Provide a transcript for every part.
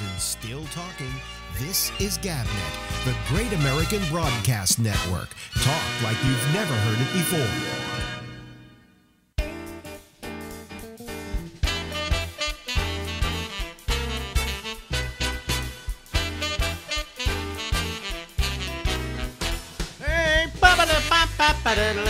years and still talking. This is GabNet, the Great American Broadcast Network. Talk like you've never heard it before. Hello,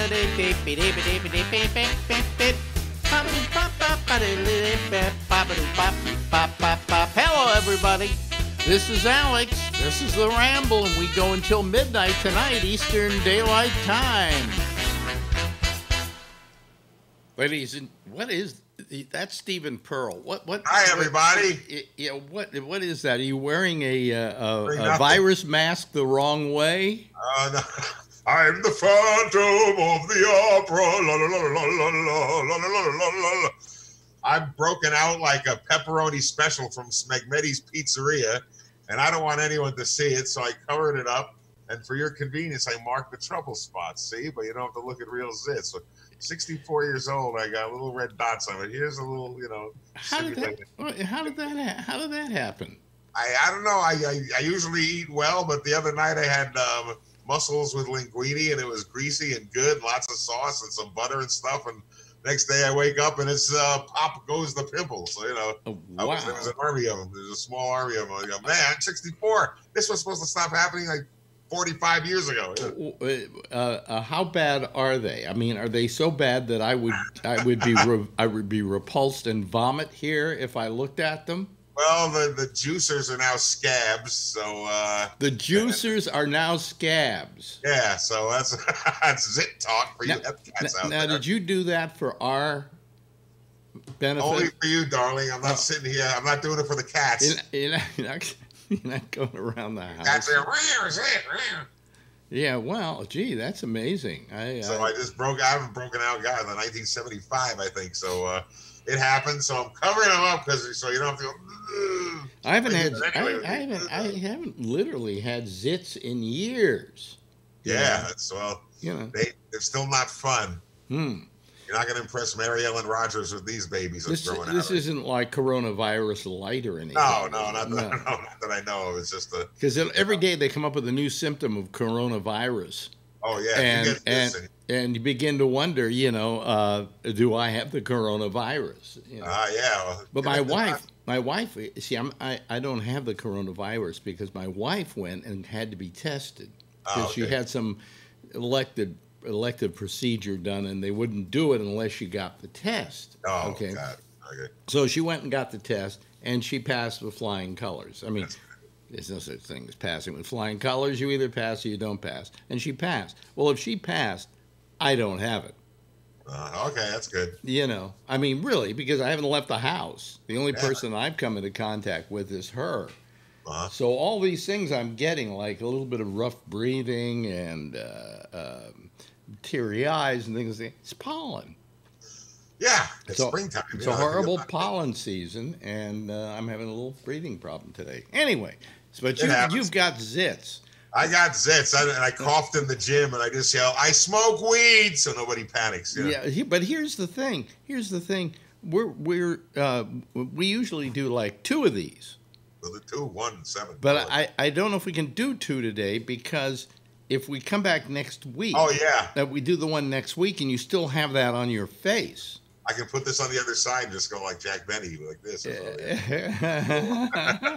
This is Alex. This is The Ramble, and we go until midnight tonight, Eastern Daylight Time. Ladies, and what is that's Stephen Pearl? What? What? Hi, what- everybody. yeah. What? What is that? Are you wearing a, uh, a, a virus mask the wrong way? Uh, no. I'm the Phantom of the Opera. La, la, la, la, la, la, la, la, la. I'm broken out like a pepperoni special from Smegmedi's Pizzeria, and I don't want anyone to see it, so I covered it up. And for your convenience, I marked the trouble spots. See, but you don't have to look at real zits. So, 64 years old, I got little red dots on it. Here's a little, you know. How did that? How did that? ha- How did that happen? I, I don't know. I, I I usually eat well, but the other night I had um, mussels with linguine and it was greasy and good, lots of sauce and some butter and stuff. And next day I wake up and it's uh, pop goes the pimple. So you know, Oh, I wow. was, there was an army of them. There's a small army of them. I go, man, I'm 64. This was supposed to stop happening like 45 years ago. Uh, uh, how bad are they? I mean, are they so bad that I would I would be re- I would be repulsed and vomit here if I looked at them? Well, the the juicers are now scabs. So uh, The juicers are now scabs. yeah, so that's that's zit talk for you Now- Now, out now, there. did you do that for our benefit? Only for you, darling. I'm not Oh. sitting here. I'm not doing it for the cats. You're not, you're, not, you're, not, going around the house. are "Where is it? Where?" Yeah, well, gee, that's amazing. I, So I I just broke. I haven't broken out guy in 1975, I think. So uh, it happened. So I'm covering them up because so you don't have to go. I haven't had it I. I haven't I haven't literally had zits in years. Yeah, that's well. You know. They they're still not fun. Hmm. You're not going to impress Mary Ellen Rogers with these babies that's This, this isn't like coronavirus light or anything. no, no, not that, no. not that I know of. It's just a. Because every day they come up with a new symptom of coronavirus, Oh yeah, and you get and this. And you begin to wonder, you know, uh, do I have the coronavirus? You know? Ah, yeah. Well, but my wife, my wife, see, I'm, I I don't have the coronavirus because my wife went and had to be tested because Oh, she had some elected elective procedure done, and they wouldn't do it unless you got the test. Oh okay. God. Okay. So she went and got the test, and she passed with flying colors. I mean, That's there's no such thing as passing with flying colors. You either pass or you don't pass. And she passed. Well, if she passed, I don't have it. Uh, okay, that's good. You know, I mean, really, because I haven't left the house. The only Yeah. person I've come into contact with is her. Uh-huh. So all these things I'm getting, like a little bit of rough breathing and uh, um teary eyes and things, it's pollen. Yeah, it's So- springtime. It's you a know, horrible pollen season, and uh, I'm having a little breathing problem today. Anyway, but It you, happens. you've got zits. I got zits, I, and I coughed in the gym, and I just yell, "I smoke weed," so nobody panics. You know? Yeah, he, but here's the thing. Here's the thing. We're we're uh, we usually do like two of these, So the two, one, seven. but I I don't know if we can do two today because if we come back next week, Oh yeah, that we do the one next week, and you still have that on your face. I can put this on the other side, and just go like Jack Benny, like this.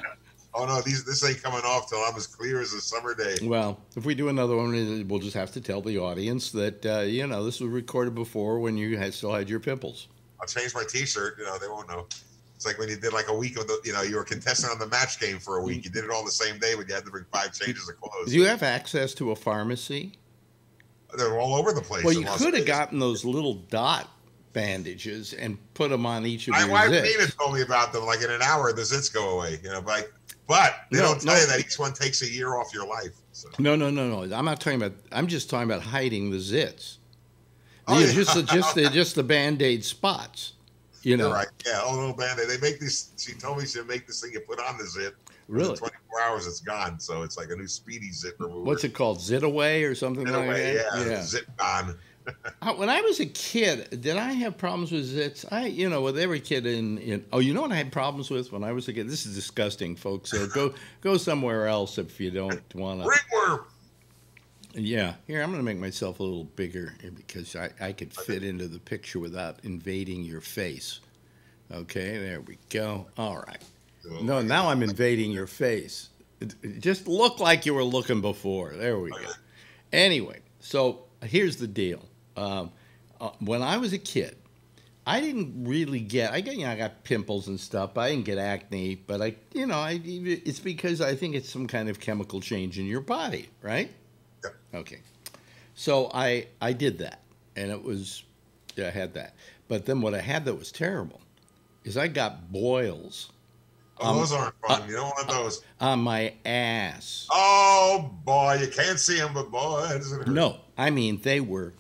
That's all, yeah. well, Oh no, these this ain't coming off till I'm as clear as a summer day. Well, if we do another one, we'll just have to tell the audience that uh, you know this was recorded before when you had, still had your pimples. I'll change my T-shirt. You know, they won't know. It's like when you did like a week of the, you know, you were contestant on the match game for a week. You did it all the same day, but you had to bring five changes of clothes. Do you have access to a pharmacy? They're all over the place. Well, you could have gotten those little dot bandages and put them on each of My your wife zits. Nina told me about them. Like in an hour, the zits go away. You know, but but they No, don't tell no. you that each one takes a year off your life. So. No, no, no, no. I'm not talking about. I'm just talking about hiding the zits. Oh, yeah. just the, just the, just the band aid spots. You know, You're right. Yeah, oh, little band aid. They make this. She told me she'll make this thing you put on the zit. really. 24 hours, it's gone. So it's like a new speedy zit remover. What's it called? Zit away or something In like that? yeah, zit gone. Uh, When I was a kid, did I have problems with zits? I, you know, with every kid in, in oh, you know what I had problems with when I was a kid? This is disgusting, folks. So go go somewhere else if you don't want to. Ringworm. Yeah, here I'm going to make myself a little bigger because I, I could fit into the picture without invading your face. Okay, there we go. All right. No, now I'm invading your face. Just looked like you were looking before. There we go. Anyway, so here's the deal. Um, uh, when I was a kid, I didn't really get. I got you know I got pimples and stuff. But I didn't get acne, but I you know I it's because I think it's some kind of chemical change in your body, right? Yep. Okay. So I I did that, and it was yeah, I had that. But then what I had that was terrible is I got boils Oh, Um, those aren't fun. you don't want those. on my ass. Oh boy, you can't see them, but boy, that doesn't hurt. No, I mean they were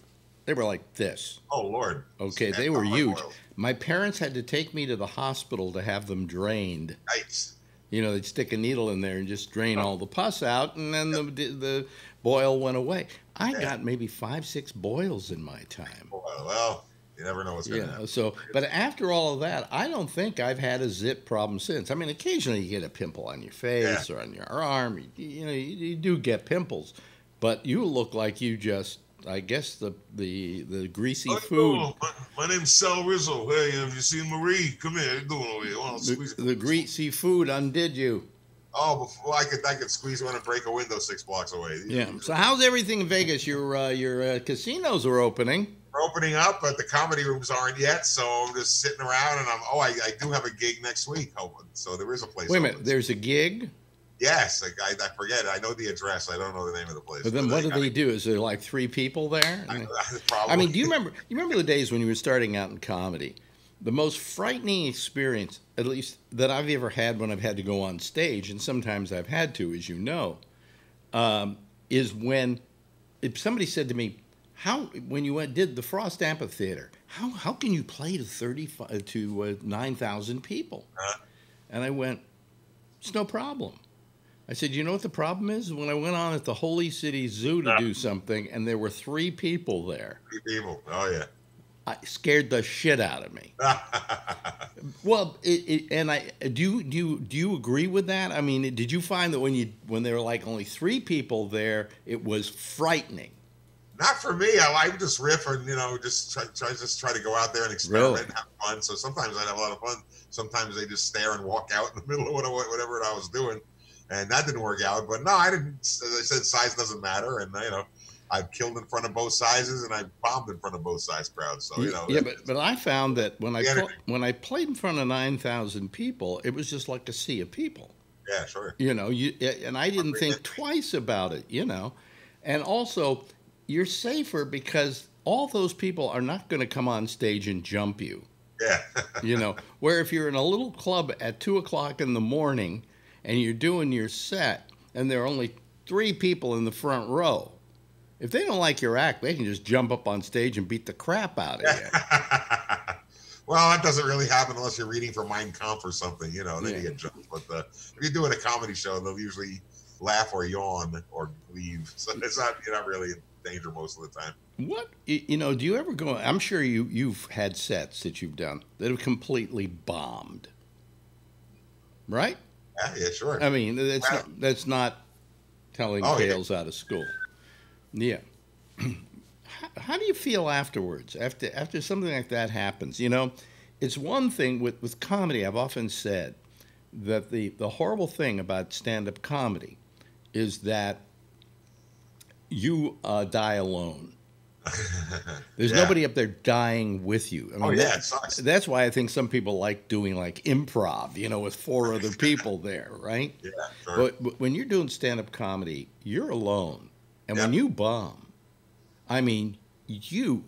they were like this. Oh Lord. Okay, they were huge. boils. My parents had to take me to the hospital to have them drained. Nice. You know, they'd stick a needle in there and just drain all the pus out, and then the the boil went away. I Yeah. got maybe five, six boils in my time. Well, you never know what's going to happen. so but after all of that, I don't think I've had a zit problem since. I mean, occasionally you get a pimple on your face or on your arm. You, you know, you, you do get pimples, but you look like you just. I guess the the the greasy food. Oh, my, my name's Sal Rizzo. Hey, have you seen Marie? Come here. You doing over here? Well, The, the greasy food undid you. Oh, before I could, I could squeeze one and break a window six blocks away. Yeah. So how's everything in Vegas? Your uh, your uh, casinos are opening. We're opening up, but the comedy rooms aren't yet. So I'm just sitting around, and I'm. Oh, I, I do have a gig next week. Hoping. So there is a place. Wait a minute. open. There's a gig, Yes, like, I, I forget. I know the address. I don't know the name of the place. but then what do I- they do? Is there like three people there? I. I mean, do you remember? You remember the days when you were starting out in comedy? The most frightening experience, at least that I've ever had when I've had to go on stage, and sometimes I've had to, as you know, um, is when if somebody said to me, "How when you went, did the Frost Amphitheater? How how can you play to thirty five to uh, nine thousand people?" Huh? And I went, "It's no problem." I said, "You know what the problem is? When I went on at the Holy City Zoo to Yeah. do something, and there were three people there." Three people. Oh yeah. I scared the shit out of me. Well, it, it, and I do you, do you do you agree with that? I mean, did you find that when you when there were like only three people there, it was frightening? Not for me. I like just riff and you know just try, try just try to go out there and experiment Really? and have fun. So sometimes I'd have a lot of fun. Sometimes they just stare and walk out in the middle of whatever, whatever I was doing, and that didn't work out. But no, I didn't. As I said, size doesn't matter, and you know. I've killed in front of both sizes, and I bombed in front of both size crowds. So you know, yeah, but but I found that when I pl- when I played in front of nine thousand people, it was just like a sea of people. yeah, sure. You know, you and I didn't think twice about it. You know, and also you're safer because all those people are not going to come on stage and jump you. Yeah, you know where if you're in a little club at two o'clock in the morning and you're doing your set and there are only three people in the front row if they don't like your act they can just jump up on stage and beat the crap out of you well, that doesn't really happen unless you're reading for Mein Kampf or something, you know. Then Yeah. you get jumped. But uh, if you're doing a comedy show, they'll usually laugh or yawn or leave. So it's not you're not really in danger most of the time. what you know do you ever go i'm sure you you've had sets that you've done that have completely bombed right Yeah, yeah, sure. i mean that's Wow. not, that's not telling Oh, yeah. tales out of school yeah how, how do you feel afterwards after after something like that happens you know it's one thing with with comedy i've often said that the the horrible thing about stand-up comedy is that you uh, die alone there's Yeah. nobody up there dying with you. I mean, Oh, yeah, that- it sucks. that's why I think some people like doing like improv, you know, with four other people there, right? yeah, sure. But, but when you're doing stand-up comedy, you're alone, and when you bomb, I mean, you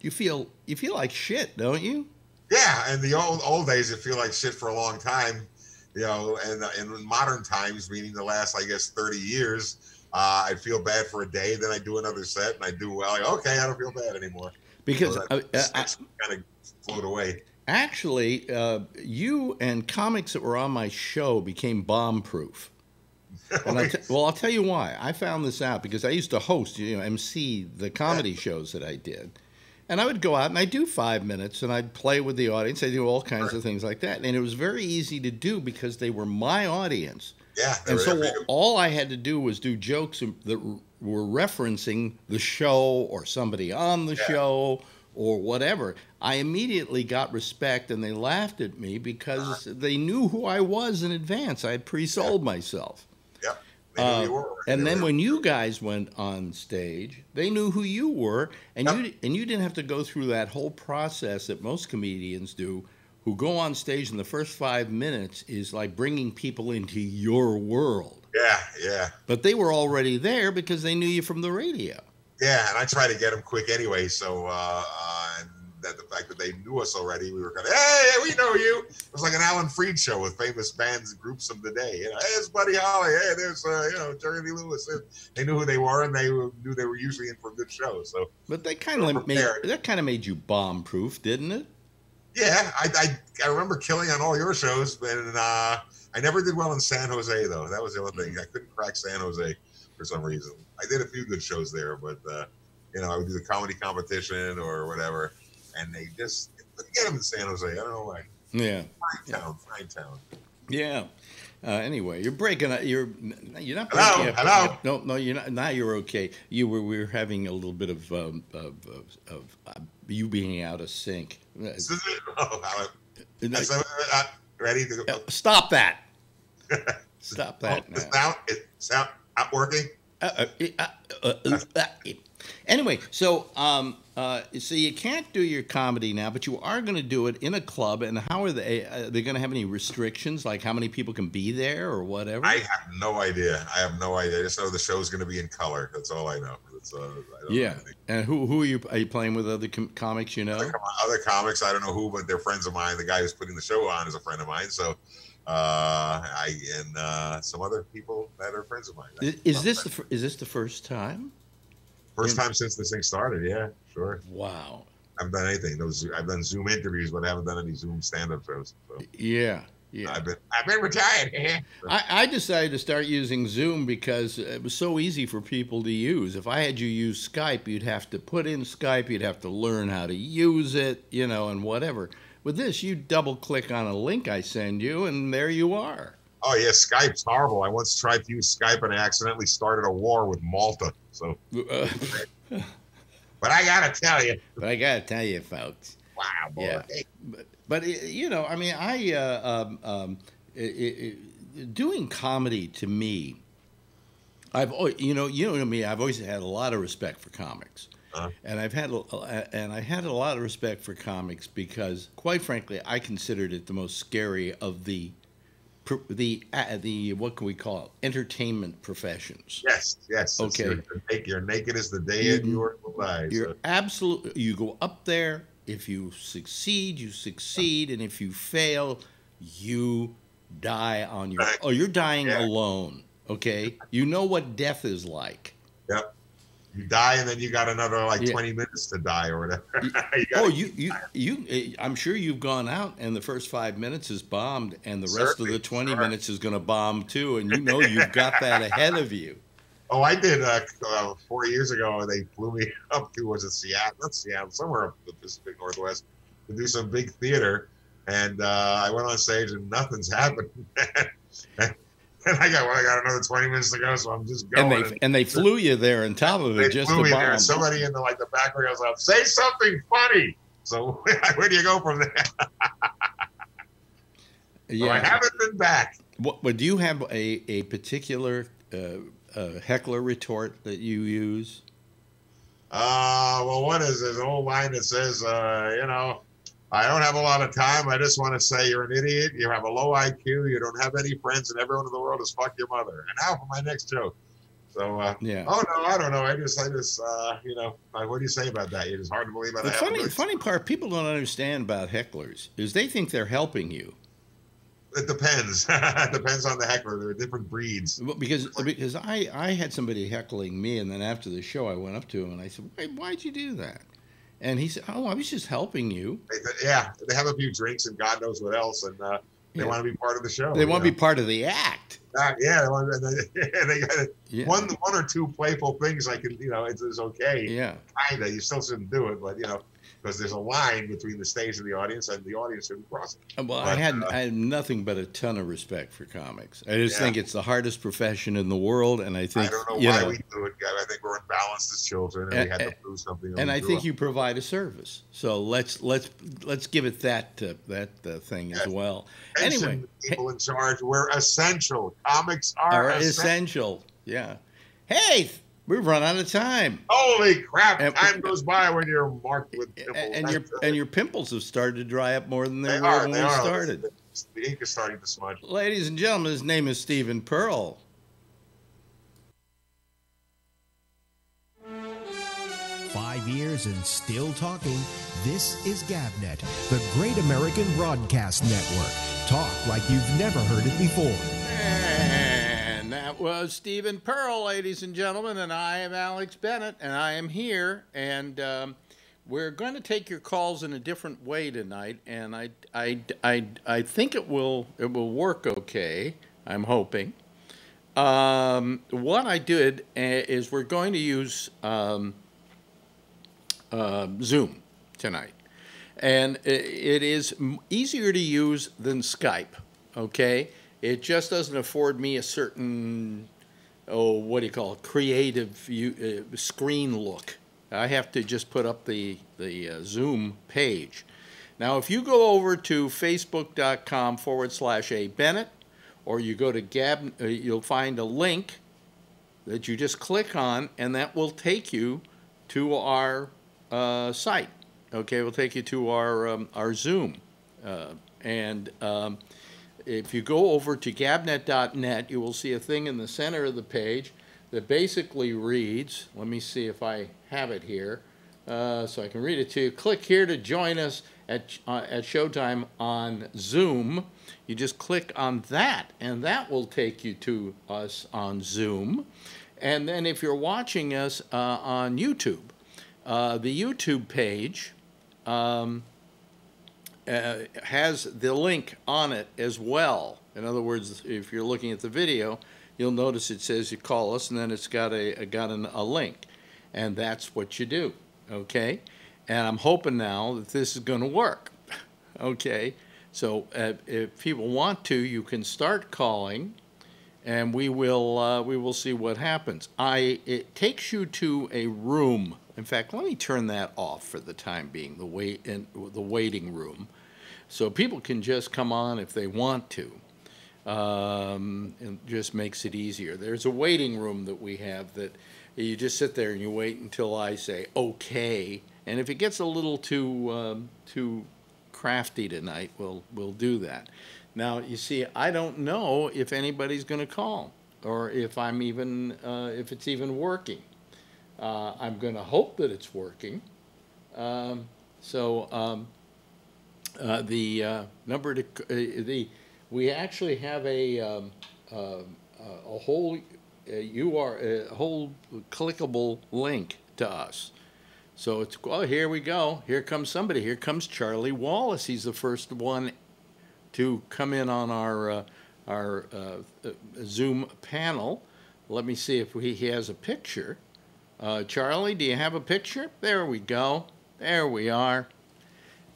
you feel you feel like shit, don't you? yeah, in the old old days, it feel like shit for a long time, you know. And uh, in modern times, meaning the last, I guess, thirty years, uh, I'd feel bad for a day, then I do another set, and I do well. Like, okay, I don't feel bad anymore. Because So that uh, kind of float away. actually, uh, you and comics that were on my show became I t- well, I'll tell you why. I found this out because I used to host, you know, MC the comedy shows that I did. And I would go out and I'd do five minutes and I'd play with the audience. I do all kinds of things like that. And it was very easy to do because they were my audience. Yeah. And so all I had to do was do jokes that were referencing the show or somebody on the Yeah. show or whatever. I immediately got respect and they laughed at me because they knew who I was in advance. I had pre sold myself. Yep. They knew Uh, and then were- when you guys went on stage, they knew who you were, and you and you didn't have to go through that whole process that most comedians do, who go on stage in the first five minutes is like bringing people into your world. Yeah, yeah. But they were already there because they knew you from the radio. Yeah, and I try to get them quick anyway. So, uh, uh, and that the fact that they knew us already, we were kind of, hey, we know you. It was like an Alan Freed show with famous bands and groups of the day. You know, hey, it's Buddy Holly. Hey, there's, uh, you know, Jerry Lee Lewis. And They knew who they were, and they knew they were usually in for a good show. So, But they kind of made that kind of made you bomb proof, didn't it? Yeah, I, I, I remember killing on all your shows, and uh, I never did well in San Jose though. That was the only thing. I couldn't crack San Jose for some reason. I did a few good shows there, but uh, you know, I would do the comedy competition or whatever, and they just get them in San Jose. I don't know why. Yeah, Fine town, fine town. yeah. Uh, anyway, you're breaking. up- You're you're not. Hello? breaking up. Hello? No, no, you're not. Now you're okay. You were. We were having a little bit of um, of, of, of uh, you being out of sync. It. Oh, So, uh, ready to go? Stop that. Stop Oh, that it's now. now it's not, not working. Uh, uh, uh, uh, uh, uh, Anyway, so um, uh, so you can't do your comedy now, but you are going to do it in a club. And how are they? Are they going to have any restrictions, like how many people can be there or whatever? I have no idea. I have no idea. I just know the show's going to be in color. That's all I know. Don't yeah. And who who are you? Are you playing with other com- comics? You know? other, other comics. I don't know who, but they're friends of mine. The guy who's putting the show on is a friend of mine. So, uh, I and uh, some other people that are friends of mine. Is, is this the is this the first time? first time since this thing started? Yeah, sure. Wow. I've done anything. Those I've done Zoom interviews, but I haven't done any Zoom stand-up shows. So Yeah. Yeah. I've been I've been retired. I, I decided to start using Zoom because it was so easy for people to use. If I had you use Skype, you'd have to put in Skype, you'd have to learn how to use it, you know, and whatever. With this, you double click on a link I send you, and there you are. oh yeah, Skype's horrible. I once tried to use Skype and I accidentally started a war with Malta. So, Uh, but I gotta tell you, but I got to tell you, folks. wow, boy. Yeah. But, but it- you know, I mean, I uh, um, um, i i i doing comedy to me. I've al- you know you know me. I've always had a lot of respect for comics, Uh-huh. and I've had a- and I had a lot of respect for comics because, quite frankly, I considered it the most scary of the the uh, the what can we call it entertainment professions. Yes, yes. Okay. You're, naked, as the day You- you are alive. You're So, absolutely. You go up there. If you succeed, you succeed, and if you fail, you die on your. Right. Oh, you're dying Yeah. alone. Okay, you know what death is like. yep. You die and then you got another like Yeah. 20 minutes to die or whatever. You- Oh, you you you. eh, I'm sure you've gone out, and the first five minutes is bombed, and the rest of the twenty sure. minutes is going to bomb too, and you know you've got that ahead of you. Oh, I did uh, uh, four years ago. They flew me up to was it Seattle? Not Seattle, somewhere up the Pacific Northwest to do some big theater, and uh, I went on stage and nothing's happened. and I got well, I got another twenty minutes to go, so I'm just And going. they and they flew you there on top of they it just flew me there. bomb. and Somebody in the like the back row goes up, say something funny. So where do you go from there? So I haven't been back. What, but do you have a, a particular uh, uh, heckler retort that you use? Uh, well, what is this old line that says, uh, you know, I don't have a lot of time. I just want to say you're an idiot. You have a low IQ. You don't have any friends, and everyone in the world is fuck your mother. And now for my next joke. So, uh, Yeah. oh no, I don't know. I just, I just, uh, you know, like, what do you say about that? It's hard to believe The funny, a funny part people don't understand about hecklers is they think they're helping you It depends. it depends on the heckler. There are different breeds. Well, because because I, I had somebody heckling me and then after the show I went up to him and I said Wait, why'd you do that and he said oh I was just helping you yeah, they have a few drinks and God knows what else, and uh, They Yeah. want to be part of the show. They want to be part of the act. Uh, yeah, they, want, they, they got Yeah. one one or two playful things. I can, you know, it's, it's okay. Yeah. Kinda, you still shouldn't do it, but you know, because there's a line between the stage and the audience, and the audience shouldn't cross it. Well, I But, had uh, I had nothing but a ton of respect for comics. I just Yeah. think it's the hardest profession in the world, and I think I don't know you why know, we do it. I think we're imbalanced as children, and, And- we had to prove something. and I think you provide a service. So let's let's let's give it that uh, that uh, thing as well. Anyway, people in charge. We're essential. Comics are, are essential. essential. Yeah. Hey, we've run out of time, Holy crap! And- Time goes by when you're marked with pimples. and your and your pimples have started to dry up more than they, They were are, when they we are. started. the ink is starting to smudge. Ladies and gentlemen, his name is Stephen Pearl. Five years and still talking. This is GabNet, the Great American Broadcast Network. Talk like you've never heard it before. That was Stephen Pearl, ladies and gentlemen, and I am Alex Bennett, and I am here, and um, we're going to take your calls in a different way tonight, and I, I, I, I think it will it will work okay. I'm hoping. Um, what I did uh, is we're going to use um, uh, Zoom tonight. And it is easier to use than Skype, okay? It just doesn't afford me a certain, oh, what do you call it, creative uh, screen look. I have to just put up the, the uh, Zoom page. Now, if you go over to facebook.com forward slash A Bennett, or you go to Gab, uh, you'll find a link that you just click on, and that will take you to our uh, site. Okay, we'll take you to our um, our Zoom, uh, and um, if you go over to gabnet.net, you will see a thing in the center of the page that basically reads. Let me see if I have it here, uh, so I can read it to you. Click here to join us at uh, at Showtime on Zoom. You just click on that, and that will take you to us on Zoom. And then if you're watching us uh, on YouTube, uh, the YouTube page um, uh, has the link on it as well. In other words, if you're looking at the video, you'll notice it says you call us, and then it's got a, got an, a link, and that's what you do. Okay, and I'm hoping now that this is going to work. okay, so uh, if people want to, you can start calling and we will uh, we will see what happens. I it takes you to a room. In fact, let me turn that off for the time being. The wait in the waiting room, so people can just come on if they want to. Um, it just makes it easier. There's a waiting room that we have that you just sit there and you wait until I say okay. And if it gets a little too um, too crafty tonight, we'll we'll do that. Now you see, I don't know if anybody's going to call or if I'm even uh, if it's even working. Uh, I'm going to hope that it's working. Um, so um, uh, the uh, number to uh, the we actually have a um, uh, a whole uh, UR a whole clickable link to us. So it's well here we go. Here comes somebody. Here comes Charlie Wallace. He's the first one to come in on our uh, our uh, uh, Zoom panel. Let me see if he has a picture. Uh, Charlie, do you have a picture? There we go. There we are.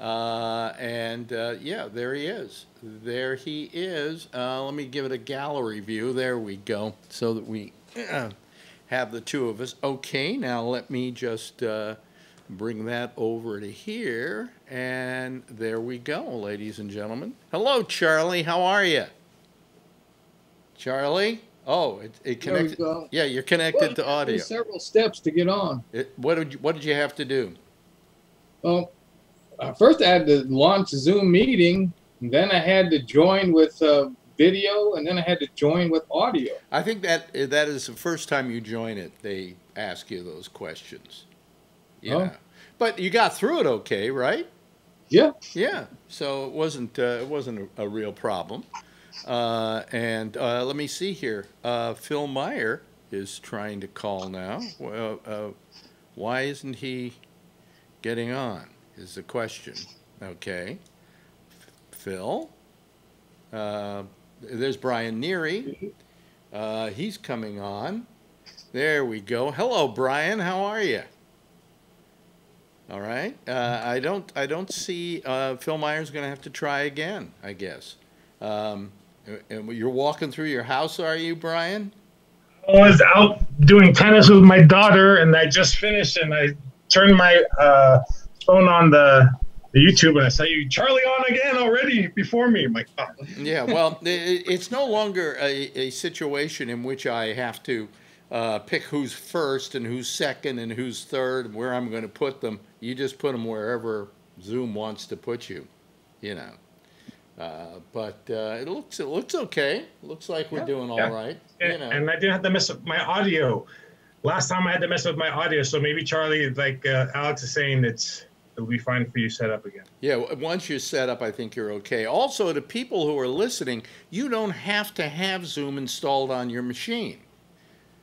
Uh, and uh, yeah, there he is. There he is. Uh, let me give it a gallery view. There we go. So that we have the two of us. Okay, now let me just uh, bring that over to here. And there we go, ladies and gentlemen. Hello, Charlie. How are you? Charlie? Oh, it, it connected. Yeah, you're connected to audio. several steps to get on. It, what did you, what did you have to do? Well, uh, first I had to launch a Zoom meeting, and then I had to join with uh, video, and then I had to join with audio. I think that that is the first time you join it. They ask you those questions. Yeah, Oh. but you got through it okay, right? Yeah. Yeah. So it wasn't uh, it wasn't a, a real problem. Uh, and uh, let me see here. Uh, Phil Meyer is trying to call now. Uh, why isn't he getting on? Is the question. Okay. Phil. Uh, there's Brian Neary. Uh, he's coming on. There we go. Hello, Brian. How are you? All right. I don't. I don't see Phil Myers going to have to try again. I guess. Um, and you're walking through your house, are you, Brian? I was out doing tennis with my daughter, and I just finished, and I turned my uh, phone on the, the YouTube, and I saw you, Charlie, on again already before me. Like, oh. yeah. Well, it's no longer a, a situation in which I have to uh, pick who's first and who's second and who's third and where I'm going to put them. You just put them wherever Zoom wants to put you, you know. Uh, but uh, it looks it looks okay. Looks like we're yeah, doing all yeah. right. And, you know. and I didn't have to mess with my audio. Last time I had to mess with my audio, so maybe Charlie, like uh, Alex is saying, it's it'll be fine for you set up again. Yeah, once you're set up, I think you're okay. Also, to people who are listening, you don't have to have Zoom installed on your machine.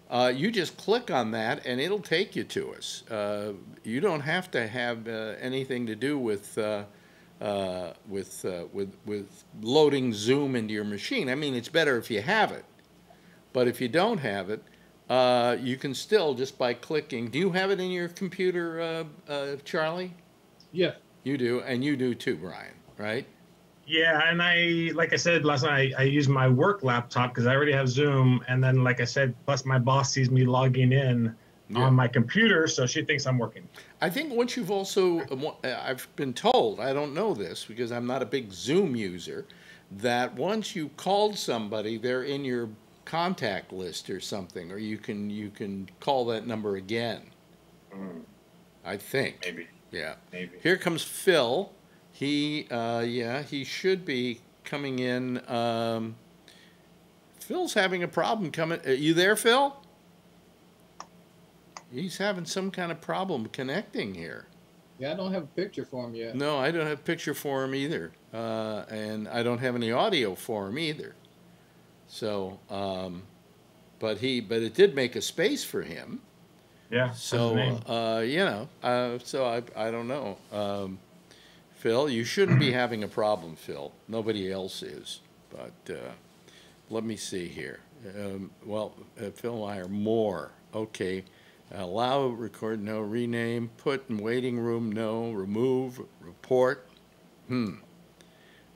Uh, you just click on that and it'll take you to us. Uh, you don't have to have uh, anything to do with uh, uh, with uh, with with loading Zoom into your machine. I mean, it's better if you have it, but if you don't have it, you can still just by clicking. Do you have it in your computer, Charlie? Yeah. You do, and you do too, Brian. Right? Yeah, and I, like I said last night, I, I use my work laptop because I already have Zoom, and then, like I said, plus my boss sees me logging in yeah. on my computer, so she thinks I'm working. I think once you've also, uh, I've been told, I don't know this because I'm not a big Zoom user, that once you called somebody, they're in your contact list or something, or you can you can call that number again. Mm. I think. Maybe. Yeah. Maybe. Here comes Phil. He, uh, yeah, he should be coming in. Um, Phil's having a problem coming. Are you there, Phil? He's having some kind of problem connecting here. Yeah, I don't have a picture for him yet. No, I don't have a picture for him either. Uh, and I don't have any audio for him either. So, um, but he, but it did make a space for him. Yeah. So, uh, you know, uh, so I, I don't know. Um, Phil. You shouldn't be having a problem, Phil. Nobody else is. But uh, let me see here. Um, well, uh, Phil Meyer, more. Okay. Allow, record, no. Rename, put in waiting room, no. Remove, report. Hmm.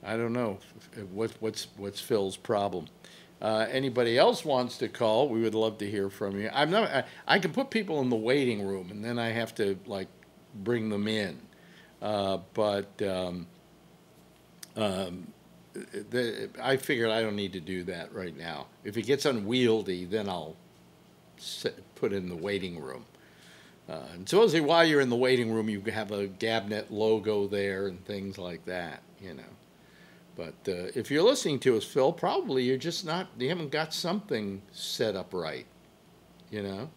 I don't know. What, what's, what's Phil's problem? Uh, anybody else wants to call, we would love to hear from you. I'm not. I, I, can put people in the waiting room, and then I have to like bring them in. Uh, but um, um, the, I figured I don't need to do that right now. If it gets unwieldy, then I'll put in the waiting room. Uh, and supposedly while you're in the waiting room, you have a Gabnet logo there and things like that, you know. But uh, if you're listening to us, Phil, probably you're just not, you haven't got something set up right, you know.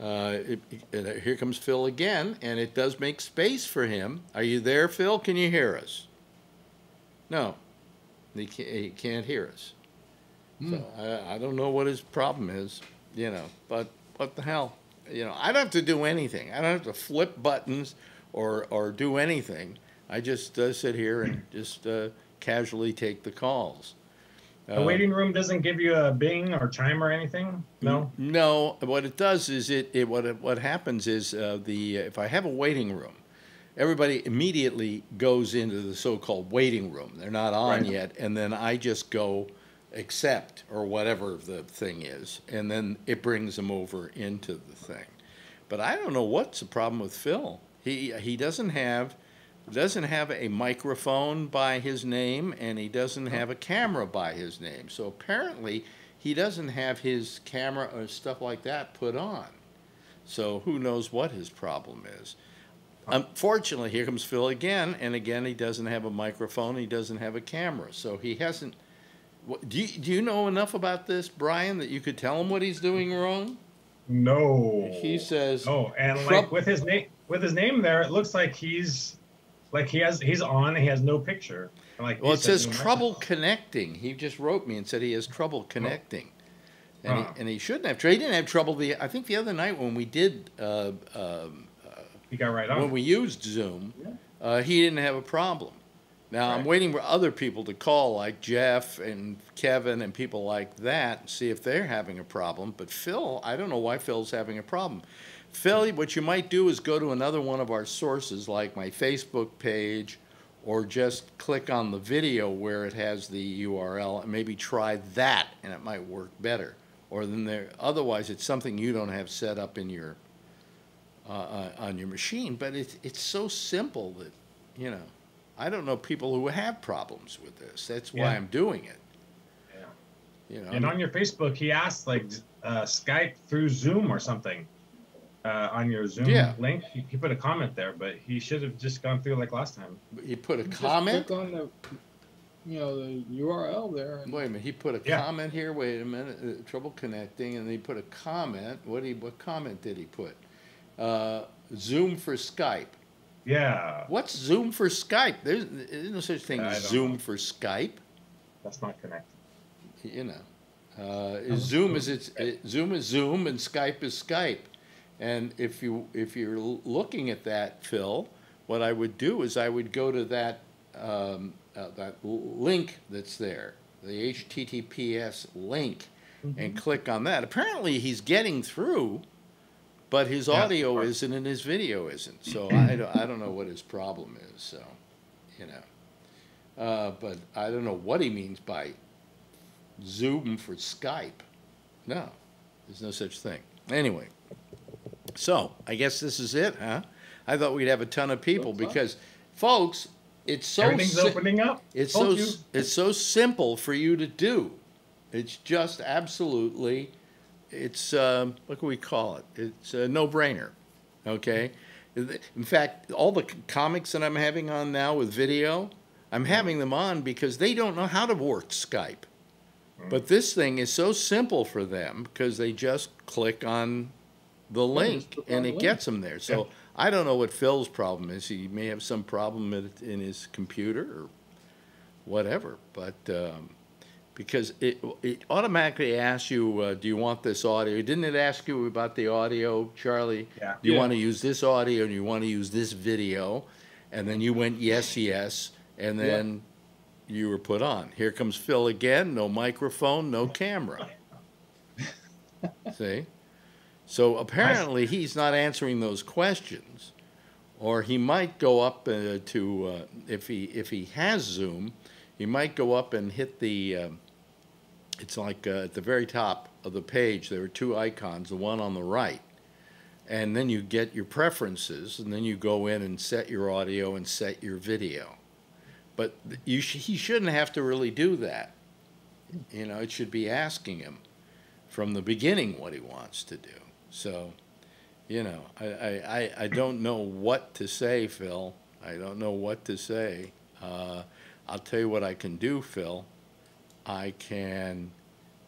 Uh, it, it, here comes Phil again, and it does make space for him. Are you there, Phil? Can you hear us? No, he can't, he can't hear us. So hmm. I, I don't know what his problem is, you know, but what the hell? You know, I don't have to do anything. I don't have to flip buttons or, or do anything. I just uh, sit here and just uh, casually take the calls. The uh, waiting room doesn't give you a bing or chime or anything. No. No. What it does is it, it what it, what happens is uh, the if I have a waiting room, everybody immediately goes into the so-called waiting room. They're not on right. yet, and then I just go accept or whatever the thing is, and then it brings them over into the thing. But I don't know what's the problem with Phil. He he doesn't have doesn't have a microphone by his name and he doesn't have a camera by his name. So apparently he doesn't have his camera or stuff like that put on. So who knows what his problem is. Unfortunately, here comes Phil again, and again he doesn't have a microphone, he doesn't have a camera. So he hasn't. Do you, do you know enough about this, Brian, that you could tell him what he's doing wrong? No. He says. Oh, and like with his name, with his name there, it looks like he's like he has, he's on. He has no picture. Like well, it says trouble connecting. He just wrote me and said he has trouble connecting, oh. and, he, and he shouldn't have. He didn't have trouble. The I think the other night when we did. Uh, um, he got right on. When we used Zoom, yeah. uh, he didn't have a problem. Now I'm waiting for other people to call, like Jeff and Kevin and people like that, and see if they're having a problem. But Phil, I don't know why Phil's having a problem. Phil, what you might do is go to another one of our sources, like my Facebook page, or just click on the video where it has the URL, and maybe try that, and it might work better. Or then there, otherwise, it's something you don't have set up in your uh, uh, on your machine. But it's it's so simple that you know. I don't know people who have problems with this. That's why Yeah. I'm doing it. Yeah. You know, And on your Facebook, he asked like uh, Skype through Zoom or something uh, on your Zoom Yeah. link. He, he put a comment there, but he should have just gone through like last time. he put a Just comment. Click on the, you know, the URL there. And Wait a minute. He put a Yeah. comment here. Wait a minute. Uh, trouble connecting, and he put a comment. What he what comment did he put? Uh, Zoom for Skype. Yeah, What's Zoom for Skype? There's, there's no such thing as Zoom know. for Skype. that's not connected. you know, uh, is Zoom is it's it, Zoom is Zoom and Skype is Skype, and if you if you're looking at that, Phil, what I would do is I would go to that um, uh, that link that's there, the HTTPS link, and click on that. Apparently, he's getting through, but his Yeah. audio isn't and his video isn't. So I don't, I don't know what his problem is. So, you know. Uh, but I don't know what he means by Zoom for Skype. No, there's no such thing. Anyway, so I guess this is it, huh? I thought we'd have a ton of people because, folks, it's so Everything's opening up. it's Told so you. it's so simple for you to do. It's just absolutely, it's um, what can we call it? It's a no-brainer. Okay. In fact, all the comics that I'm having on now with video, I'm having them on because they don't know how to work Skype. But this thing is so simple for them because they just click on the link on and it link. gets them there. So I don't know what Phil's problem is. He may have some problem in, in his computer or whatever. But um, because it, it automatically asks you, uh, do you want this audio? Didn't it ask you about the audio, Charlie? Yeah. Do you Yeah. want to use this audio and you want to use this video? And then you went yes, yes, and Yeah. then you were put on. Here comes Phil again. No microphone, no camera. See? So apparently he's not answering those questions, or he might go up uh, to uh, if he if he has Zoom, he might go up and hit the. um it's like uh, at the very top of the page. There are two icons. The one on the right, and then you get your preferences, and then you go in and set your audio and set your video. But you sh- he shouldn't have to really do that. You know, it should be asking him from the beginning what he wants to do. So, you know, I, I, I, don't know what to say, Phil. I don't know what to say. Uh, I'll tell you what I can do, Phil. I can,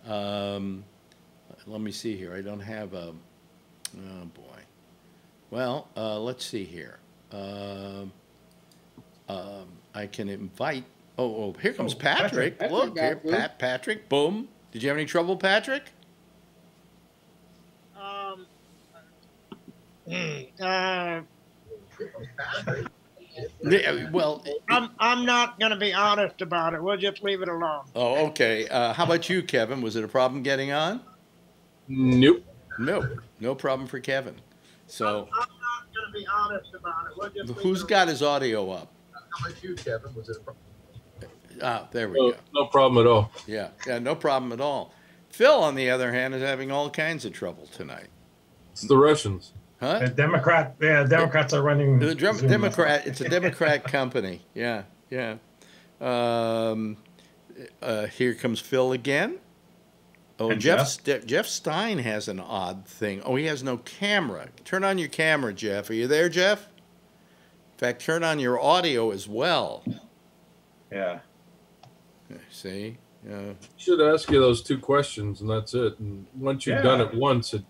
um, let me see here. I don't have a, oh boy. Well, uh, let's see here. Um, um, I can invite. Oh, oh, here comes Oh, Patrick. Patrick. Patrick Look, here. Pat, Patrick. Boom. Did you have any trouble, Patrick? Um, uh, Yeah, well, I'm I'm not gonna be honest about it. We'll just leave it alone. oh, okay. Uh, how about you, Kevin? Was it a problem getting on? Nope. No, no problem for Kevin. So, I'm not gonna be honest about it. We'll just leave who's it got his audio up? How about you, Kevin? Was it? A problem? Ah, there we No, go. no problem at all. Yeah, yeah, no problem at all. Phil, on the other hand, is having all kinds of trouble tonight. It's the Russians. Huh? The Democrat, yeah, Democrats are running. The Drum- Zoom. Democrat. It's a Democrat company. Yeah, yeah. Um, uh, here comes Phil again. Oh, And Jeff, St- Jeff Stein has an odd thing. Oh, he has no camera. Turn on your camera, Jeff. Are you there, Jeff? In fact, turn on your audio as well. Yeah. See? Uh, Should ask you those two questions, and that's it. And once you've Yeah. done it once, it,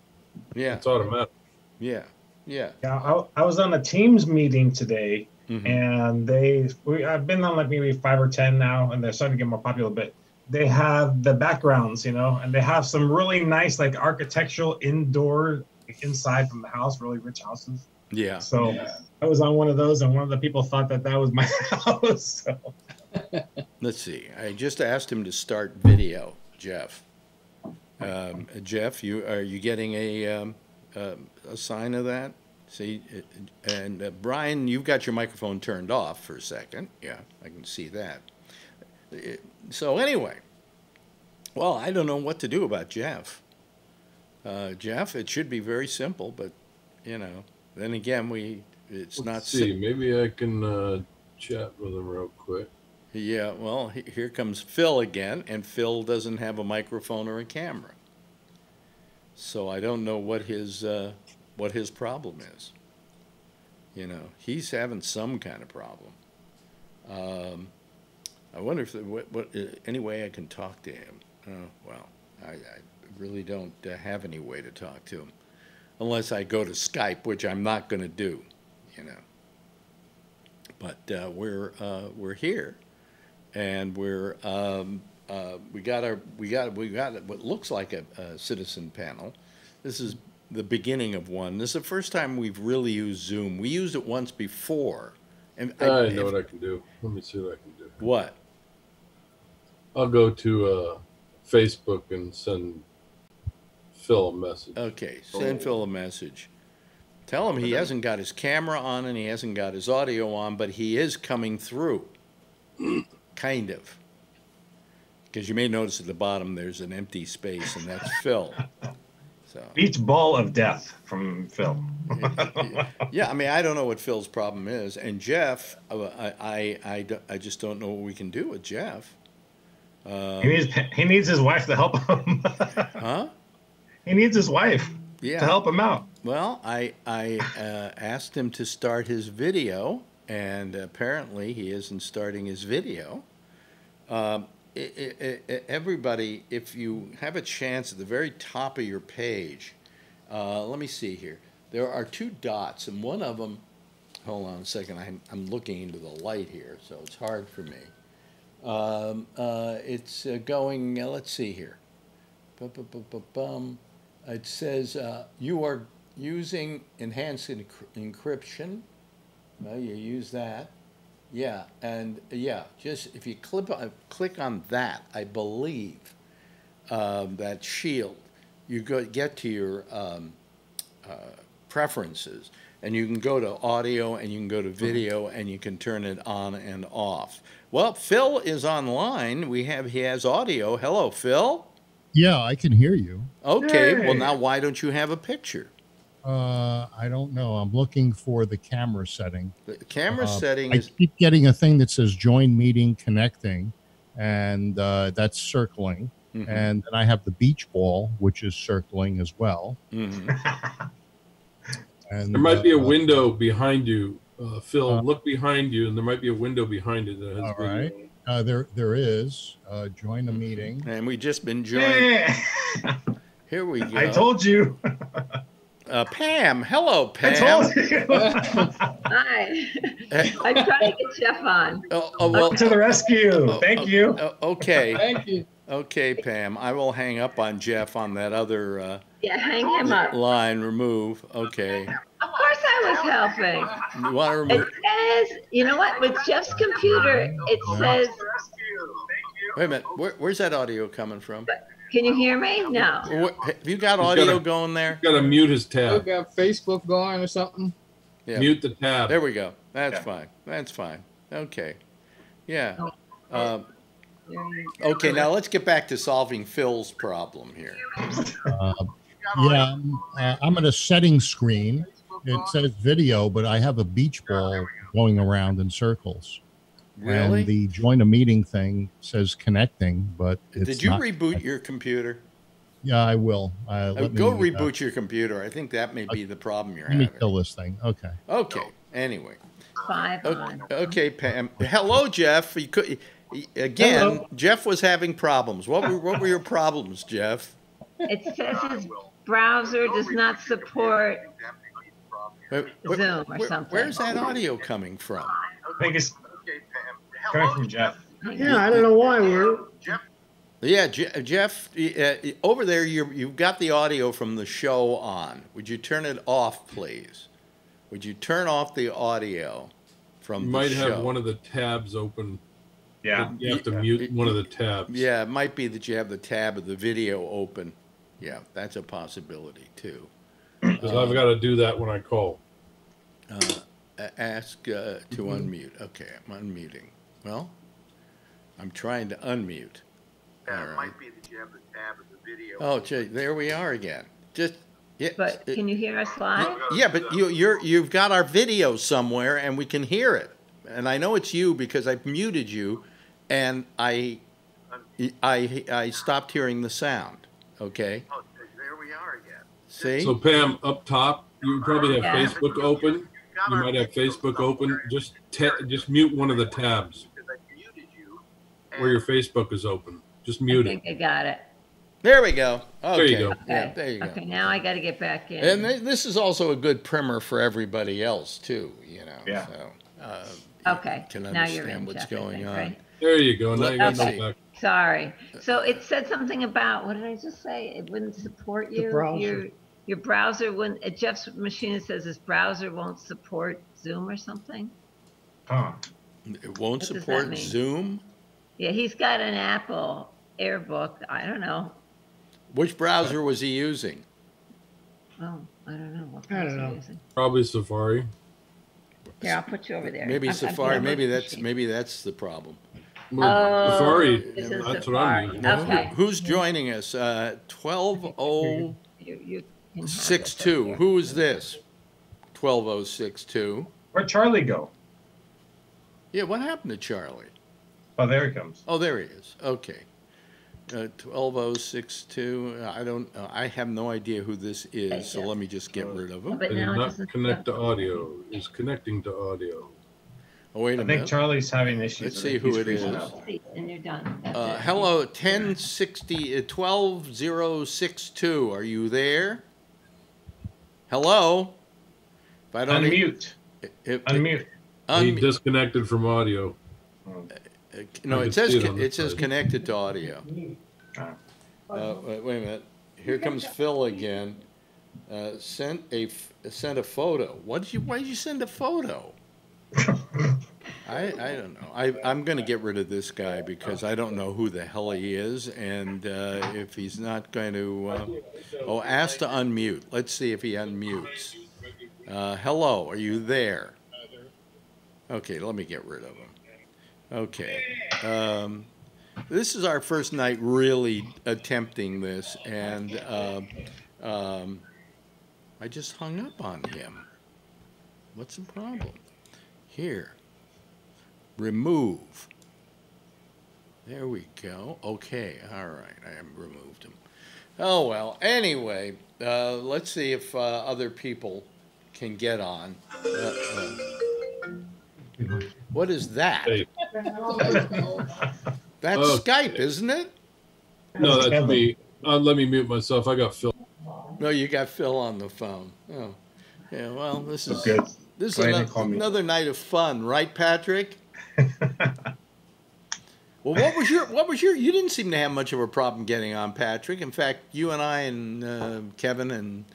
yeah, it's automatic. Yeah, yeah. Yeah, I, I was on a Teams meeting today, Mhm. and they we, I've been on like maybe five or ten now, and they're starting to get more popular. But they have the backgrounds, you know, and they have some really nice like architectural indoor inside from the house, really rich houses. Yeah. So I was on one of those, and one of the people thought that that was my house. So. Let's see. I just asked him to start video, Jeff. Um, Jeff, you are you getting a um, a sign of that? See, and uh, Brian, you've got your microphone turned off for a second. Yeah, I can see that. So anyway, well, I don't know what to do about Jeff. Uh, Jeff, it should be very simple, but you know, then again, we it's Let's not. see. Maybe I can uh, chat with him real quick. Yeah, well, here comes Phil again, and Phil doesn't have a microphone or a camera. So I don't know what his, uh, what his problem is. You know, he's having some kind of problem. Um, I wonder if, there- what, what, uh, any way I can talk to him. Oh, well, I, I really don't uh, have any way to talk to him. Unless I go to Skype, which I'm not gonna do, you know. But, uh, we're, uh, we're here and we're um, uh, we got our we got we got what looks like a, a citizen panel. This is the beginning of one. This is the first time we've really used Zoom. We used it once before. And I know what I can do. Let me see what I can do. what? I'll go to uh, Facebook and send Phil a message. Okay, send Phil a message. Tell him he hasn't got his camera on and he hasn't got his audio on, but he is coming through. kind of. Because you may notice at the bottom there's an empty space, and that's Phil. So. Beach ball of death from Phil. Yeah, I mean, I don't know what Phil's problem is, and Jeff, uh, I, I, I, I just don't know what we can do with Jeff. Uh, he needs he needs his wife to help him. huh? he needs his wife Yeah. to help him out. Well, I, I uh, asked him to start his video, and apparently he isn't starting his video. Um, everybody, if you have a chance at the very top of your page, uh, let me see here. There are two dots, and one of them, hold on a second, I'm, I'm looking into the light here, so it's hard for me. Um, uh, it's uh, going, uh, let's see here. It says uh, you are using enhanced enc- encryption. Well, you use that. Yeah, and yeah, just if you click on, click on that, I believe um, that shield, you go get to your um, uh, preferences, and you can go to audio and you can go to video and you can turn it on and off. Well, Phil is online. We have he has audio. Hello, Phil. Yeah, I can hear you. Okay, well now why don't you have a picture? Uh, I don't know. I'm looking for the camera setting. The camera Uh, setting I is keep getting a thing that says join meeting connecting, and uh, that's circling. Mhm, And then I have the beach ball, which is circling as well. mhm. And There might be a uh, window behind you. Uh, Phil, Uh, look behind you, and there might be a window behind it that has All video. right. Uh, there, there is. Uh, join the meeting. and we just been joined. Yeah. Here we go. I told you. uh, Pam. Hello, I Pam. told you. Hi. I'm trying to get Jeff on. oh, oh, well, to the rescue. Oh, Thank oh, you. oh, okay, Thank you. okay, Pam. I will hang up on Jeff on that other uh, Yeah, hang him up. line. Remove. Okay. Of course I was helping. You want to It says, you know what, with Jeff's computer, it says, Wait a minute. Where, where's that audio coming from? Can you hear me? No. Where, have you got audio got a- going there? Got to mute his You tab. got Facebook going or something? Yeah. Mute the tab. There we go. That's Yeah. fine. That's fine. Okay. Yeah. Oh. Um, okay, now let's get back to solving Phil's problem here. Uh, yeah, I'm, uh, I'm at a setting screen. It says video, but I have a beach ball going around in circles. Really? And the join a meeting thing says connecting, but it's Did you not- reboot your computer? Yeah, I will. Uh, Uh, go me, uh, reboot your computer. I think that may be the problem you're let me kill this thing. Okay. Okay. Anyway. Five Okay, okay, Pam. Hello, Jeff. You could, again, Hello. Jeff was having problems. What were what were your problems, Jeff? It says his browser does not support Where- where- Zoom or something. Where's that audio coming from? I think it's coming from Jeff. Yeah, I don't know why we're. Yeah, Je- Jeff, uh, over there, you you've got the audio from the show on. Would you turn it off, please? would you turn off the audio from You the might have one of the tabs open. Yeah. You have to Yeah. mute one of the tabs. Yeah, it might be that you have the tab of the video open. Yeah, that's a possibility too. Because I've got to do that when I call. Uh, a- ask uh, to unmute. Okay, I'm unmuting. Well, I'm trying to unmute. All right. be that you have the tab of the video. Oh, gee, there we are again. Just yeah. But it- can you hear us live? yeah, but you you're you've got our video somewhere and we can hear it. And I know it's you because I've muted you, and I I I stopped hearing the sound. Okay. Oh, there we are again. See. So Pam, up top, you probably have Yeah. Facebook open. You might have Facebook open. Just ta- just mute one of the tabs where your Facebook is open. Just I mute it. I got it. There we go. Okay. There you go. Yeah, Okay. there you go. Okay, now I got to get back in. And th- this is also a good primer for everybody else too. You know. Yeah. So, uh, you Okay, Can now you're understand in, what's Jeff, going think, on. right? There you go. Now you got Okay. no back. Sorry. So it said something about, what did I just say? It wouldn't support you? browser. Your, your browser wouldn't, uh, Jeff's machine says his browser won't support Zoom or something? Huh. It won't What does that support mean? Zoom. Yeah, he's got an Apple AirBook. I don't know. Which browser was he using? Oh, I don't know. What I don't know. using. Probably Safari. Yeah, I'll put you over there. Maybe I'm- I'm Safari. Maybe that's machine. maybe that's the problem. Well, Oh, Safari. this is That's what I'm using. Okay. Who's joining us? Uh, Twelve oh You, you can have six this up two. here. Who is this? Twelve oh six two. Where'd Charlie go? Yeah. What happened to Charlie? Oh, there he comes. Oh, there he is. Okay. Uh, 12062. I don't, uh, I have no idea who this is, so let me just get rid of him. But now did it not doesn't. connect to audio. He's connecting to audio. Oh, wait a I think minute. Charlie's having issues. Let's I see who he's it freezing is. out. And you're done. That's Uh, it. hello, 1060, uh, 12062. Are you there? Hello? If I don't. Unmute. If, Unmute. He unmute- disconnected from audio. No, it says, it it says connected to audio. Uh, wait wait a minute. Here comes Phil again. Uh, sent a f- sent a photo. What did you? Why did you send a photo? I I don't know. I I'm going to get rid of this guy because I don't know who the hell he is, and uh, if he's not going to, uh, oh, ask to unmute. Let's see if he unmutes. Uh, hello, are you there? Okay, let me get rid of him. Okay. Um, this is our first night really attempting this, and um, um, I just hung up on him. What's the problem? Here. Remove. There we go. Okay, all right, I removed him. Oh well. Anyway, uh, let's see if uh, other people can get on. Uh, uh, what is that? Hey. That's Oh. Skype, isn't it? No, that's me. Uh, let me mute myself. I got Phil. No, you got Phil on the phone. Oh, yeah. Well, this is Good. this is Glad you ano- called me. another night of fun, right, Patrick? well, what was your what was your? You didn't seem to have much of a problem getting on, Patrick. In fact, you and I and uh, Kevin and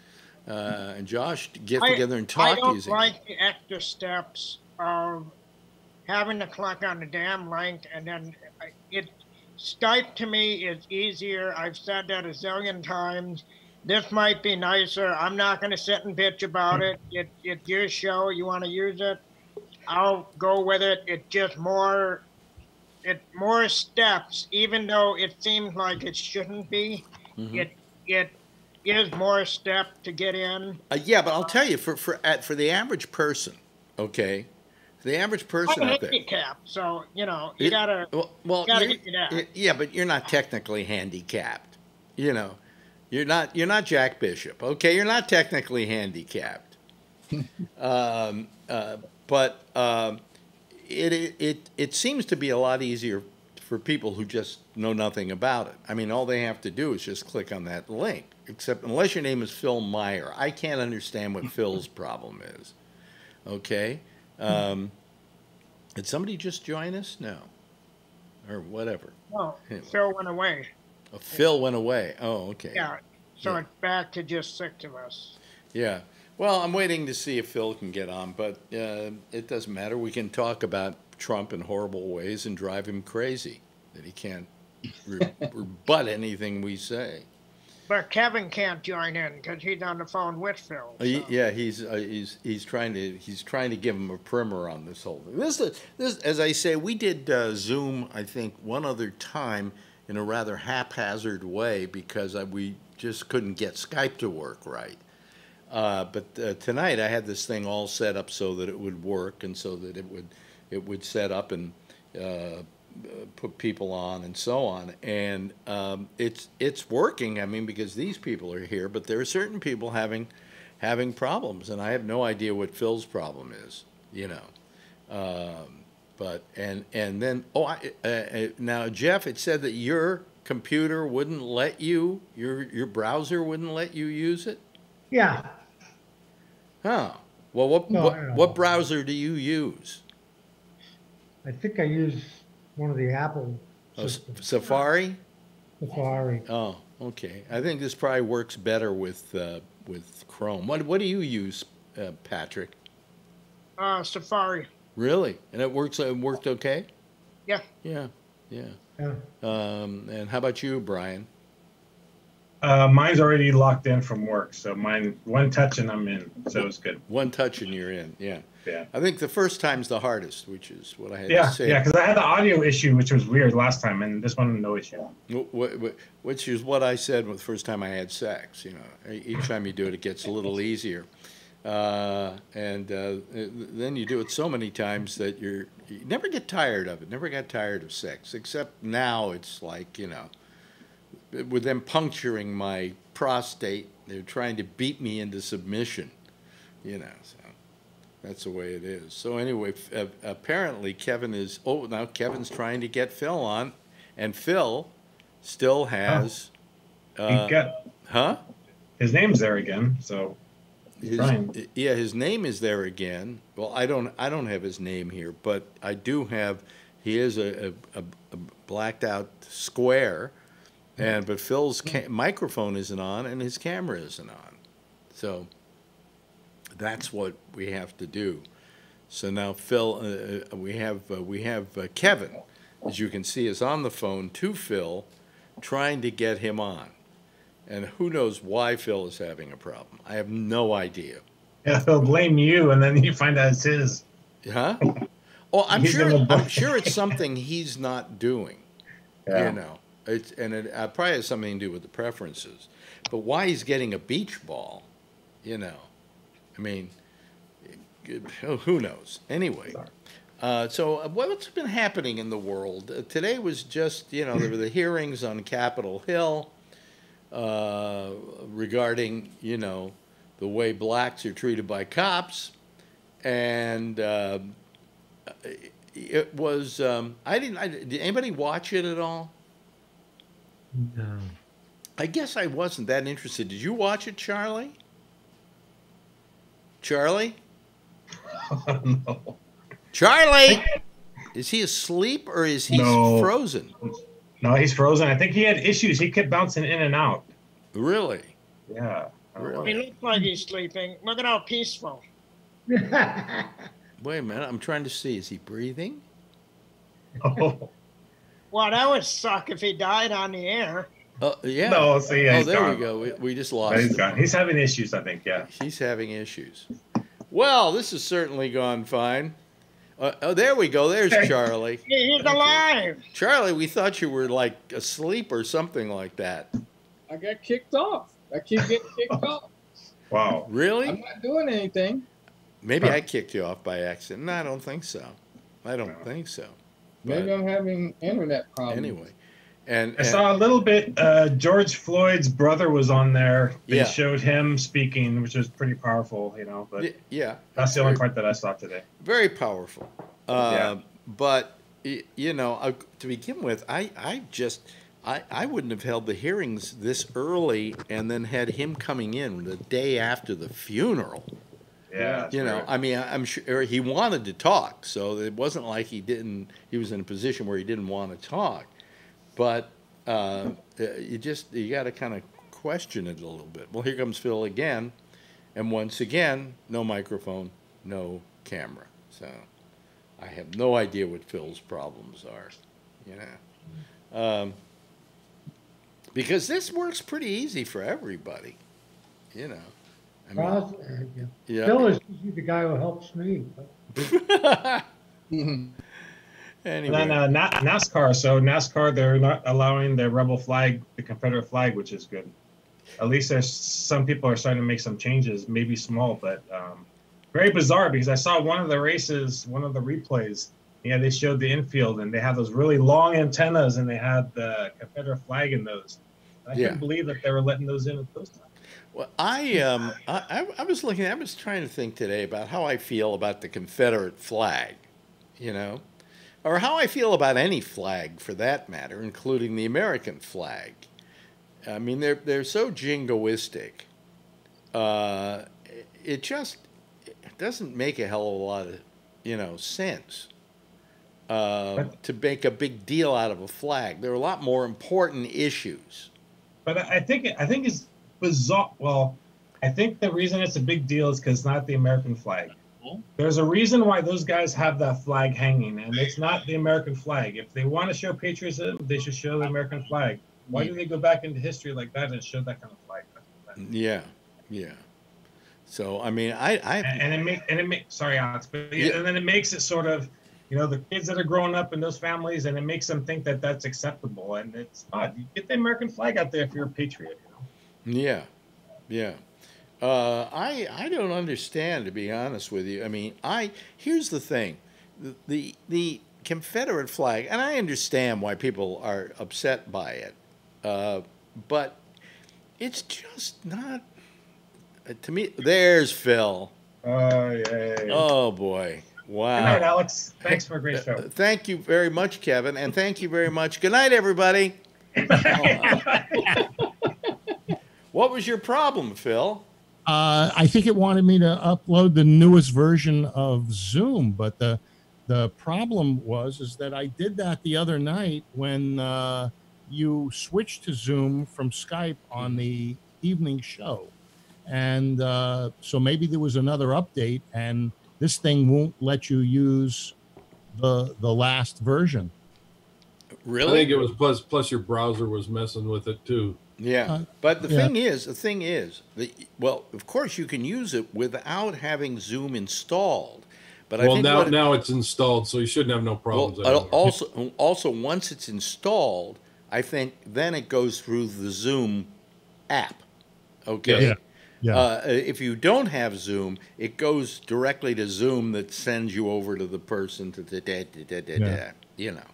uh, and Josh get I- together and talk. I talk don't easy. like the extra steps of having to clock on the damn length, and then I- it Skype to me is easier. I've said that a zillion times. This might be nicer. I'm not going to sit and bitch about it. it. It's your show. You want to use it? I'll go with it. It's just more. It more steps, even though it seems like it shouldn't be. Mhm. It it is more step to get in. Uh, yeah, but I'll tell you, for for at, for the average person, okay, the average person I'm handicapped, so you know you It- gotta. Well, well gotta you- get you that. yeah, but you're not technically handicapped. You know, you're not. You're not Jack Bishop. Okay, you're not technically handicapped. um, uh, but um, it, it it it seems to be a lot easier for people who just know nothing about it. I mean, all they have to do is just click on that link. Except unless your name is Phil Meyer, I can't understand what Phil's problem is. Okay. Um, did somebody just join us? No. Or whatever. No, Anyway. Phil went away. Oh, Phil went away. Oh, okay. Yeah, so Yeah. it's back to just six of us. Yeah. Well, I'm waiting to see if Phil can get on, but uh, it doesn't matter. We can talk about Trump in horrible ways and drive him crazy that he can't re- rebut anything we say. But Kevin can't join in because he's on the phone with Phil. Uh, he- yeah, he's uh, he's he's trying to he's trying to give him a primer on this whole thing. This is this as I say, we did uh, Zoom I think one other time in a rather haphazard way because I, we just couldn't get Skype to work right. Uh, but uh, tonight I had this thing all set up so that it would work and so that it would it would set up and uh, put people on and so on. And um, it's it's working. I mean, because these people are here, but there are certain people having having problems, and I have no idea what Phil's problem is. You know. Um, but and and then oh I, uh, uh, now Jeff, it said that your computer wouldn't let you your your browser wouldn't let you use it. Yeah. Huh. Well, what No, what, what browser do you use? I think I use one of the Apple Oh, Safari. Safari. Oh, okay. I think this probably works better with uh, with Chrome. What what do you use, uh, Patrick? Uh, Safari. Really? And it works. It worked okay. Yeah. Yeah. Yeah. Yeah. Um, and how about you, Brian? Uh, mine's already locked in from work, so mine one touch and I'm in, so it's good. One touch and you're in. Yeah. Yeah. I think the first time's the hardest, which is what I had Yeah, to say. yeah, because I had the audio issue, which was weird last time, and this one no issue. Wh- wh- wh- Which is what I said the first time I had sex. You know, each time you do it, it gets a little easier, uh, and uh, then you do it so many times that you're you never get tired of it. Never got tired of sex, except now it's like you know, with them puncturing my prostate, they're trying to beat me into submission. You know, so that's the way it is. So anyway, f- uh, apparently Kevin is. Oh, now Kevin's trying to get Phil on, and Phil still has. He Uh, got huh? his name's there again, so His, yeah, his name is there again. Well, I don't. I don't have his name here, but I do have. He is a, a, a, a blacked out square, and but Phil's ca- microphone isn't on and his camera isn't on, so that's what we have to do. So now Phil, uh, uh, we have uh, we have uh, Kevin, as you can see, is on the phone to Phil, trying to get him on. And who knows why Phil is having a problem? I have no idea. yeah, he'll blame you, and then you find out it's his. Huh? Oh, I'm He's sure. I'm sure it's something he's not doing. Yeah. You know, it's and it uh, probably has something to do with the preferences. But why he's getting a beach ball, you know, I mean, who who knows? Anyway, uh, so uh, what's been happening in the world uh, today was just you know there were the hearings on Capitol Hill uh, regarding you know the way blacks are treated by cops, and uh, it was um, I didn't. I, did anybody watch it at all? No. I guess I wasn't that interested. Did you watch it, Charlie? Charlie? no. Charlie! Is he asleep or is he No. frozen? No, he's frozen. I think he had issues. He kept bouncing in and out. Really? Yeah. He looks like he's sleeping. Look at how peaceful. Wait a minute. I'm trying to see. Is he breathing? Oh, Well, that would suck if he died on the air. Oh, yeah. No, see, yeah, oh, he's there we go. We, we just no, lost he's him. gone. He's having issues, I think. Yeah. He's having issues. Well, this has certainly gone fine. Uh, oh, there we go. There's Charlie. He- He's alive. Charlie, we thought you were like asleep or something like that. I got kicked off. I keep getting kicked off. Wow. Really? I'm not doing anything. Maybe I kicked you off by accident. No, I don't think so. I don't think so. Maybe But I'm having internet problems. anyway, and, I saw a little bit. Uh, George Floyd's brother was on there. They Yeah. showed him speaking, which was pretty powerful, you know. But yeah, that's the only part that I saw today. very powerful. Uh, Yeah. But you know, uh, to begin with, I, I just I, I wouldn't have held the hearings this early and then had him coming in the day after the funeral. Yeah. you know. I mean, I'm sure he wanted to talk, so it wasn't like he didn't. He was in a position where he didn't want to talk, but uh, you just you got to kind of question it a little bit. Well, here comes Phil again, And once again, no microphone, no camera. So I have no idea what Phil's problems are, you know. Um, because this works pretty easy for everybody, you know. I mean, Well, uh, yeah. yeah. Phil is the guy who helps me. And then uh, Na- NASCAR. So NASCAR, they're not allowing the rebel flag, the Confederate flag, which is good. At least there's some people are starting to make some changes, maybe small, but um, very bizarre because I saw one of the races, one of the replays. Yeah, they showed the infield and they had those really long antennas and they had the Confederate flag in those. I Yeah. couldn't believe that they were letting those in at those times. Well, I um, I, I- was looking. I was trying to think today about how I feel about the Confederate flag, you know, or how I feel about any flag for that matter, including the American flag. I mean, they're they're so jingoistic. Uh, it just it doesn't make a hell of a lot of you know sense uh, to make a big deal out of a flag. There are a lot more important issues. But I I think I think it's bizarre. Well, I think the reason it's a big deal is because it's not the American flag. There's a reason why those guys have that flag hanging, and it's not the American flag. If they want to show patriotism, they should show the American flag. Why do they go back into history like that and show that kind of flag? Yeah, yeah. So I mean, I, I And, and it make and it make sorry, Alex, but Yeah. and then it makes it sort of, you know, the kids that are growing up in those families, and it makes them think that that's acceptable, and it's not. You get the American flag out there if you're a patriot. Yeah, yeah. Uh, I I don't understand to be honest with you. I mean, I here's the thing, the the, the Confederate flag, and I understand why people are upset by it, uh, but it's just not. uh, To me, there's Phil. Oh yeah. Oh boy! Wow. Good night, Alex. Thanks for a great show. Uh, Thank you very much, Kevin, and thank you very much. Good night, everybody. what was your problem, Phil? Uh, I think it wanted me to upload the newest version of Zoom, but the the problem was is that I did that the other night when uh, you switched to Zoom from Skype on the evening show, and uh, so maybe there was another update, and this thing won't let you use the the last version. Really? I think it was plus plus your browser was messing with it too. Yeah, Uh, but the yeah. thing is, the thing is, the well, of course you can use it without having Zoom installed. But I well, think now it- now it's installed, so you shouldn't have no problems. Well, also, also once it's installed, I think then it goes through the Zoom app. Okay. Yeah, yeah. Uh, if you don't have Zoom, it goes directly to Zoom that sends you over to the person to da, da, da, da, da, Yeah. da, you know.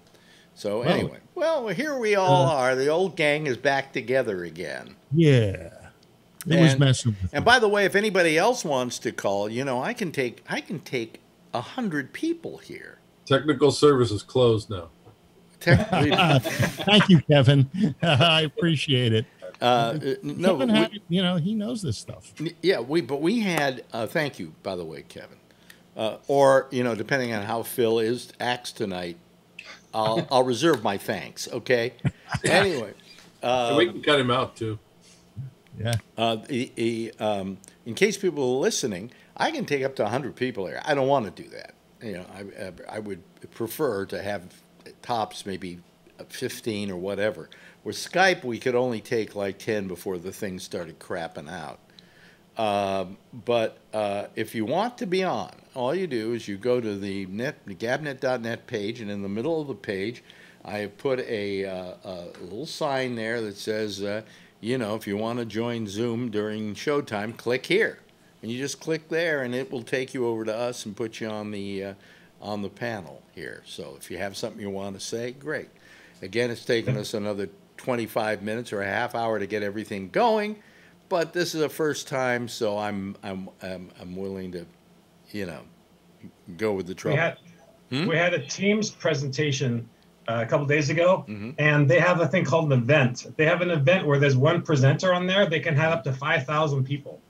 So Well, anyway, well, here we all uh, are. The old gang is back together again. Yeah, it was And- messing with And by the way, if anybody else wants to call, you know, I can take I can take a hundred people here. Technical service is closed now. Thank you, Kevin. I appreciate it. uh, uh, no, Kevin we- you know, he knows this stuff. Yeah, we but we had. Uh, thank you, by the way, Kevin. Uh, or you know, depending on how Phil is acts tonight, I'll I'll reserve my thanks. Okay. Anyway, uh, we can cut him out too. Yeah. uh, the, the, um, in case people are listening, I can take up to hundred people here. I don't want to do that. You know, I I would prefer to have tops maybe fifteen or whatever. With Skype, we could only take like ten before the thing started crapping out. Um, but uh, if you want to be on, all you do is you go to the net, gabnet.net page, and in the middle of the page, I have put a, uh, a little sign there that says, uh, you know, if you want to join Zoom during showtime, click here, and you just click there, and it will take you over to us and put you on the uh, on the panel here. So if you have something you want to say, great. Again, it's taken us another 25 minutes or a half hour to get everything going, but this is a first time, so I'm I'm I'm, I'm willing to, you know, go with the We had Hmm? we had a Teams presentation uh, a couple days ago, Mm-hmm. and they have a thing called an event. They have an event where there's one presenter on there. They can have up to five thousand people,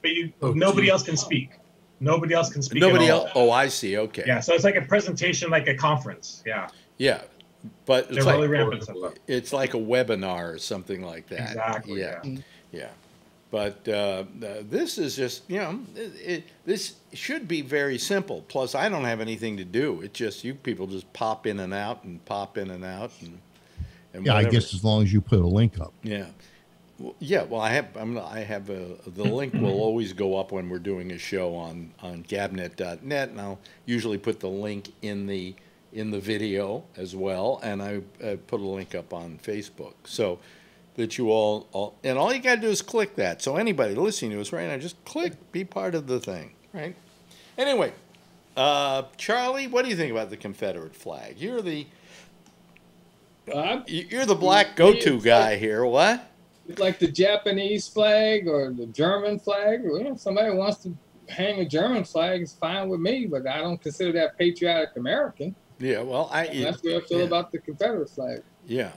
but you Oh, nobody geez. else can speak. Nobody else can speak. Nobody else. Oh, I see. Okay. Yeah, so it's like a presentation, like a conference. Yeah, Yeah, but it's they're like really ramping it's like a webinar or something like that. Exactly, Yeah. yeah. Yeah. But uh, this is just, you know, it, it, this should be very simple. Plus, I don't have anything to do. It's just you people just pop in and out and pop in and out and. and Yeah, I guess as long as you put a link up. Yeah. Well, yeah, well, I have I'm, I have a, the link will always go up when we're doing a show on on gabnet.net, and I'll usually put the link in the in the video as well, and I uh, put a link up on Facebook so that you all, all and all you got to do is click that. So anybody listening to us right now, just click, be part of the thing, right? Anyway, uh, Charlie, what do you think about the Confederate flag? You're the Uh, you're the black go-to guy here. What? Like the Japanese flag or the German flag. You know, somebody wants to hang a German flag, it's fine with me, but I don't consider that patriotic American. Yeah, well, I And that's what I feel yeah. about the Confederate flag. Yeah.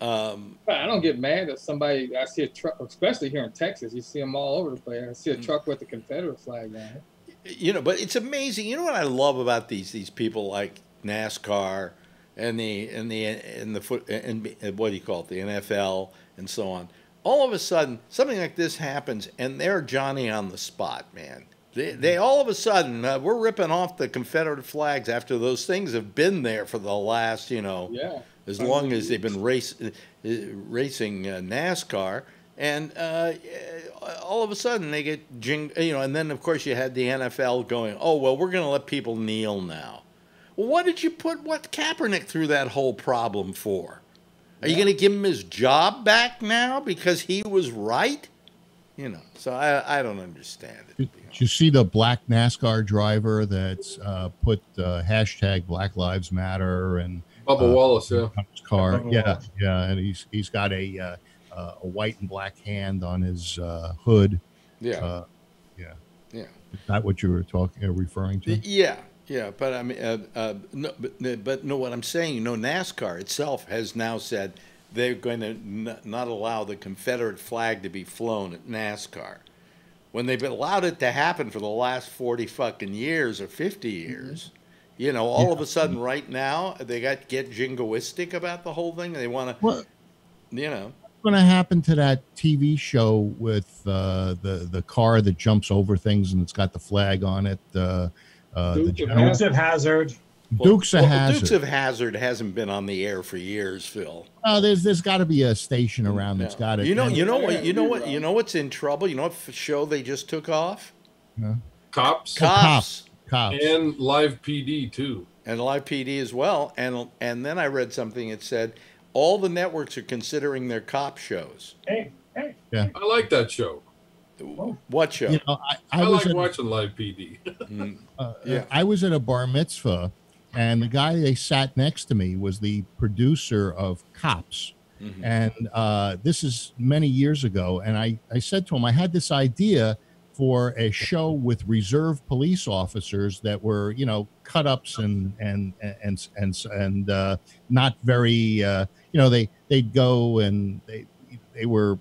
Um, I don't get mad if somebody I see a truck, especially here in Texas. You see them all over the place. I see Mm. a truck with the Confederate flag on it. you know, but it's amazing. You know what I love about these these people like NASCAR and the and the and the foot and, and what do you call it, the NFL and so on. All of a sudden, something like this happens, and they're Johnny on the spot, man. They, they all of a sudden uh, we're ripping off the Confederate flags after those things have been there for the last, you know, Yeah. as long as they've been race, uh, racing uh, NASCAR. And uh, uh, all of a sudden they get jing, you know, and then of course you had the NFL going, oh, well, we're going to let people kneel now. Well, what did you put what Kaepernick through that whole problem for? Are you going to give him his job back now because he was right? You know, so I, I don't understand it. Did you see the black NASCAR driver that's uh, put uh, hashtag Black Lives Matter and Bubba uh, Wallace, yeah. car? Bubba Yeah, Wallace. yeah, and he's he's got a uh, uh, a white and black hand on his uh, hood. Yeah. uh, yeah, Yeah. Is that what you were talking uh, referring to? Yeah, yeah, but I mean, uh, uh, no, but, but no, what I'm saying, you know, NASCAR itself has now said they're going to n- not allow the Confederate flag to be flown at NASCAR. When they've allowed it to happen for the last 40 fucking years or 50 years, you know, all of a sudden right now they got get jingoistic about the whole thing. They want to, What? you know, What's going to happen to that TV show with uh, the the car that jumps over things and it's got the flag on it? Uh, uh, the Dukes general- Hazzard. Dukes of Well, Hazzard. Dukes of Hazzard hasn't been on the air for years, Phil. Oh, there's there's got to be a station around that's got it. You know, you know what, you know what, you know what's in trouble. You know what show they just took off? Yeah. Cops. Cops, Cops. And live PD too. and live PD as well. And and then I read something that said all the networks are considering their cop shows. Hey, hey. Yeah. I like that show. What show? You know, I, I, I, was like at, watching live PD. Mm, uh, yeah. I was at a bar mitzvah, and the guy they sat next to me was the producer of Cops. mhm. And uh, this is many years ago. And I, I said to him, I had this idea for a show with reserve police officers that were, you know, cut ups and and and and and uh, not very, uh, you know, they they'd go and they they were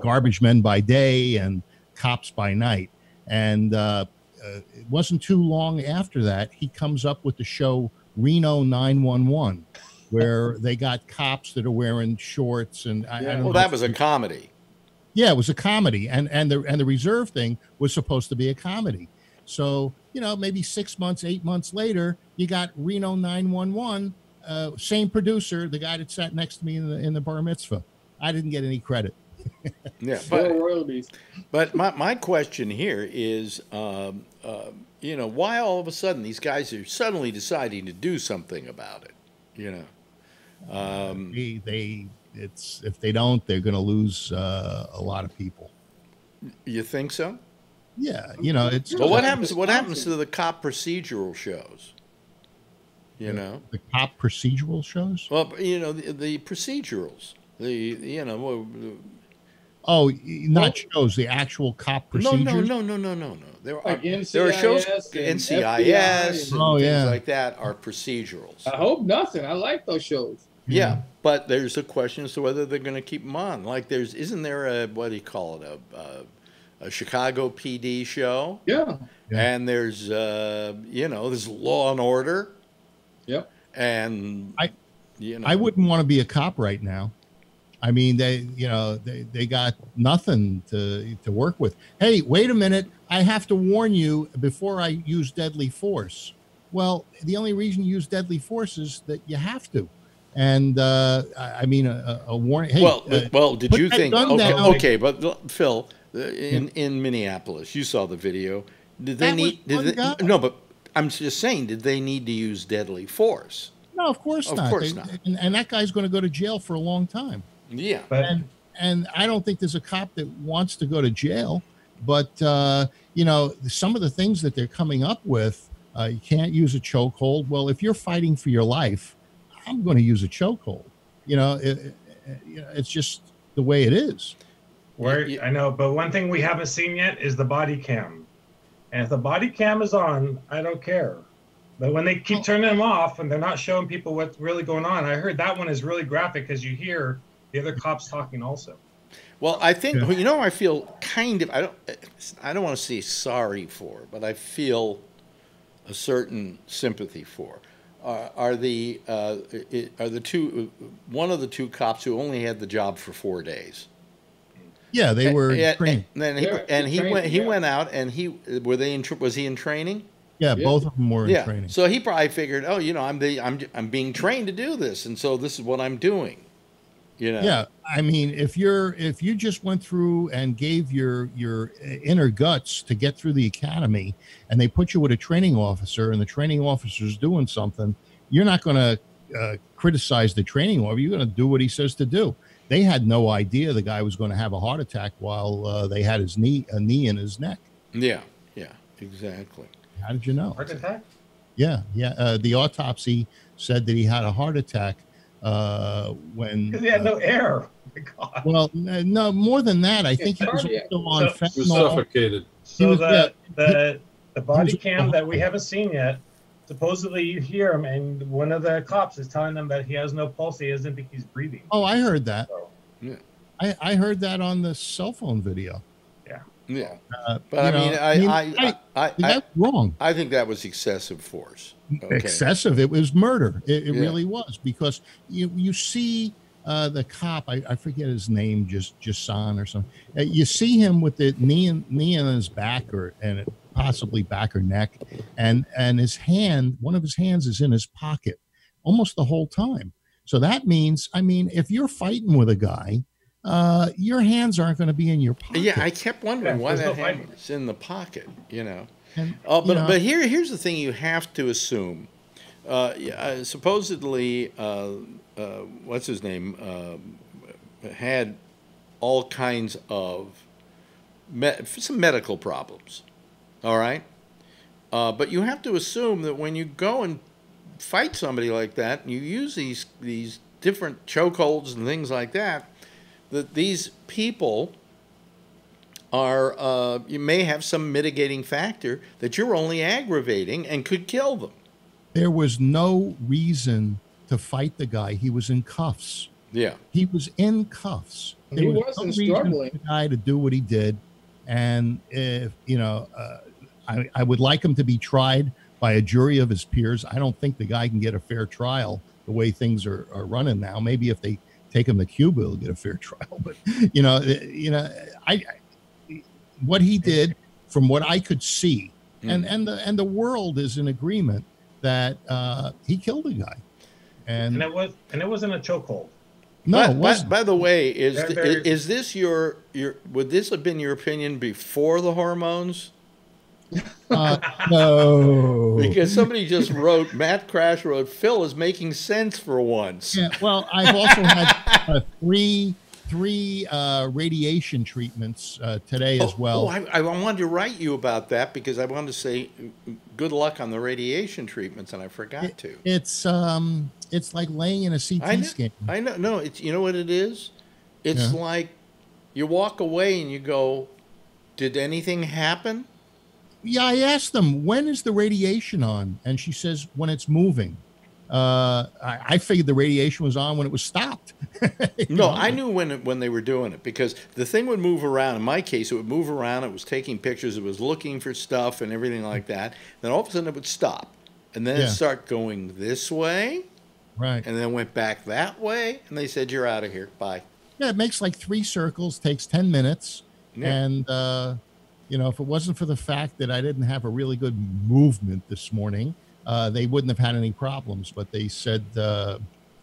garbage men by day and cops by night. And uh, it wasn't too long after that he comes up with the show Reno 911 where they got cops that are wearing shorts and I, I don't Well, that was a comedy. yeah it was a comedy and and the and the reserve thing was supposed to be a comedy. So you know maybe six months eight months later you got Reno 911 uh, same producer the guy that sat next to me in the in the bar mitzvah. I didn't get any credit Yeah, Full but royalties. but my my question here is, um, uh, you know, why all of a sudden these guys are suddenly deciding to do something about it? You know. Um, they, they it's if they don't they're going to lose uh, a lot of people you think so? yeah you know it's But what happens? What happens to the cop procedural shows? You know. the cop procedural shows Well, you know the, the procedurals. The you know. Well, oh y- not shows the actual cop No, procedures no, no, no, no, no, no. There are Like there are shows NCIS and NCIS and Oh, things yeah. like that are procedurals. I hope nothing. I like those shows. Yeah, but there's a question as to whether they're going to keep them on. Like, there's isn't there a what do you call it a a, a Chicago PD show? Yeah. Yeah. And there's uh you know there's Law and Order. Yep. And I- you know I wouldn't want to be a cop right now I mean, they, you know, they, they got nothing to to work with. Hey, wait a minute! I have to warn you before I use deadly force. Well, the only reason you use deadly force is that you have to. And uh, I mean, a, a warning. Hey, well, uh, well, did you think? Okay, okay, but Phil, uh, in in Minneapolis, you saw the video. Did they That need? Did they, no, but I'm just saying, did they need to use deadly force? No, of course Of not. Of course They- not. And, and that guy's going to go to jail for a long time. Yeah. and and I don't think there's a cop that wants to go to jail. But uh, you know, some of the things that they're coming up with, uh, you can't use a chokehold. Well, if you're fighting for your life, I'm going to use a chokehold. You know, it, it- it's just the way it is. Where I know, but one thing we haven't seen yet is the body cam. And if the body cam is on, I don't care. But when they keep turning them off and they're not showing people what's really going on, I heard that one is really graphic because you hear the other cops talking also. Well, I think you know. I feel kind of. I don't. I don't want to say sorry for, but I feel a certain sympathy for. Are, are the uh, are the two one of the two cops who only had the job for four days? Yeah, they were And- trained. And, then he They're and he trained, went he yeah. went out and he were they in tr- was he in training? Yeah, both of them were in yeah. training. So he probably figured, oh, you know, I'm the I'm I'm being trained to do this, and so this is what I'm doing. You know. Yeah, I mean, if you're if you just went through and gave your your inner guts to get through the academy, and they put you with a training officer, and the training officer's doing something, you're not going to uh, criticize the training officer. You're going to do what he says to do. They had no idea the guy was going to have a heart attack while uh, they had his knee a knee in his neck. Yeah. Yeah. Exactly. How did you know? Heart attack? Yeah, yeah. Uh, the autopsy said that he had a heart attack uh, when Because he had no air. Well, no, more than that. I think he was cardiac. also on So- He was fentanyl. suffocated. He So was- the yeah, the the body was- cam that we haven't seen yet, supposedly you hear him, and one of the cops is telling them that he has no pulse. He doesn't think he's breathing. Oh, I heard that. Yeah. I, I heard that on the cell phone video. Yeah. Uh, But I mean, I, mean, I, I, I, that's wrong. I think that was excessive force. Okay. Excessive. It was murder. It, it Yeah. really was because you you see uh, the cop. I, I forget his name. Just Jason or something. Uh, you see him with the knee in, knee in his back or and possibly back or neck, and and his hand. One of his hands is in his pocket almost the whole time. So that means, I mean, if you're fighting with a guy, uh, your hands aren't going to be in your pocket. Yeah, I kept wondering Yeah, why that no hand fighting. was in the pocket. You know. And, Oh, you but know, but here here's the thing you have to assume. Uh, uh, supposedly, uh, uh, what's his name uh, had all kinds of me- some medical problems. All right, uh, but you have to assume that when you go and fight somebody like that, and you use these these different chokeholds and things like that, that these people are uh, you may have some mitigating factor that you're only aggravating and could kill them. there was no reason to fight the guy. He was in cuffs. Yeah. He was in cuffs. He was wasn't reason struggling. for the guy to do what he did, and if you know, uh, I, I would like him to be tried by a jury of his peers. I don't think the guy can get a fair trial the way things are, are running now. Maybe if they take him to Cuba, he'll get a fair trial. But you know, uh, you know, I, I what he did, from what I could see, and and the and the world is in agreement that uh, he killed a guy. And, And it was and it wasn't a chokehold. no, by, it by- wasn't. by the way, is They're th- is this your your would this have been your opinion before the hormones? Uh, no. Because somebody just wrote Matt Crash wrote Phil is making sense for once. Yeah, well, I've also had uh, three three uh, radiation treatments uh, today as well. Oh, I, I wanted to write you about that because I wanted to say good luck on the radiation treatments, and I forgot to. It's um, it's like laying in a CT I know, scan. I know. No, it's you know what it is. It's Yeah. like you walk away and you go, "Did anything happen?" Yeah, I asked them when is the radiation on, and she says when it's moving. Uh, I, I figured the radiation was on when it was stopped. No. I knew when it, when they were doing it because the thing would move around. In my case, it would move around. It was taking pictures. It was looking for stuff and everything like that. Then all of a sudden, it would stop, and then Yeah. it start going this way, Right. and then went back that way, and they said, "You're out of here. Bye." Yeah, it makes like three circles, takes 10 minutes. Yeah. And, uh, you know, if it wasn't for the fact that I didn't have a really good movement this morning, uh, they wouldn't have had any problems. But they said, uh,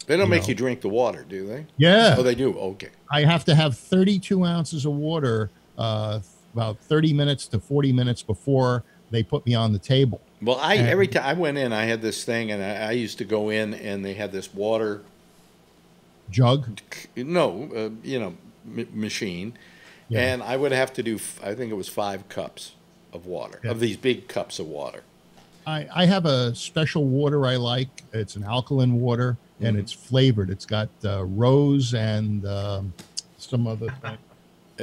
They don't you make know. you drink the water, do they? yeah, Oh, they do. Okay. I have to have 32 ounces of water uh, about 30 minutes to 40 minutes before they put me on the table. Well, I And- every time I went in, I had this thing, and I, I used to go in, and they had this water, Jug. no, uh, you know, m- machine, Yeah. and I would have to do, I think it was five cups of water, Yeah. of these big cups of water. I, I have a special water I like. It's an alkaline water and Mhm. it's flavored. It's got uh, rose and um, some other thing.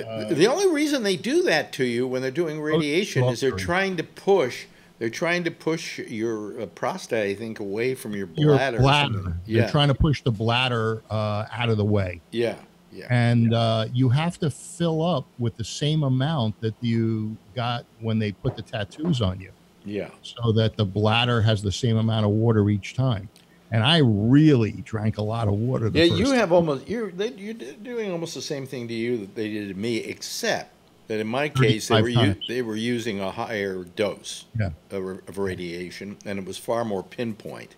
Uh, the only reason they do that to you when they're doing radiation is they're trying to push. They're trying to push your uh, prostate, I think, away from your Your bladder. or bladder. They're Yeah, trying to push the bladder uh, out of the way. yeah, yeah. And uh, you have to fill up with the same amount that you got when they put the tattoos on you. Yeah. so that the bladder has the same amount of water each time. And I really drank a lot of water. The Yeah, you time. have almost you're they, you're doing almost the same thing to you that they did to me, except that in my case they were u- they were using a higher dose Yeah. of, of radiation, and it was far more pinpoint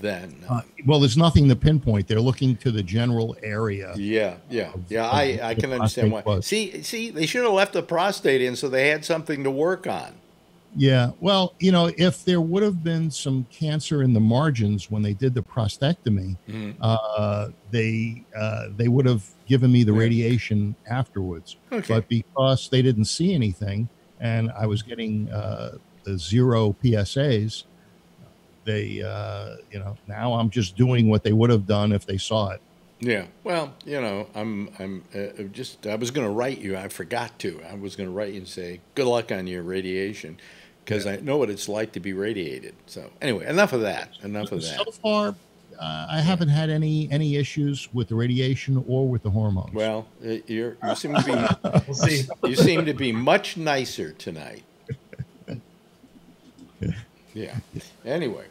than. Uh, well, there's nothing to pinpoint. They're looking to the general area. yeah, yeah, of- yeah. of I, I can understand why. was. See, see, they should have left the prostate in so they had something to work on. Yeah. Well, you know, if there would have been some cancer in the margins when they did the prostatectomy, Mhm. uh, they uh, they would have given me the radiation afterwards. Okay. But because they didn't see anything, and I was getting uh, the zero PSAs, they uh, you know now I'm just doing what they would have done if they saw it. Yeah. Well, you know, I'm I'm uh, just I was going to write you. I forgot to. I was going to write you and say good luck on your radiation because I know what it's like to be radiated. So anyway, enough of that. Enough of that. So far, uh, I haven't had any any issues with the radiation or with the hormones. Well, uh, you're, you seem to be We'll see. you seem to be much nicer tonight. Yeah. Anyway,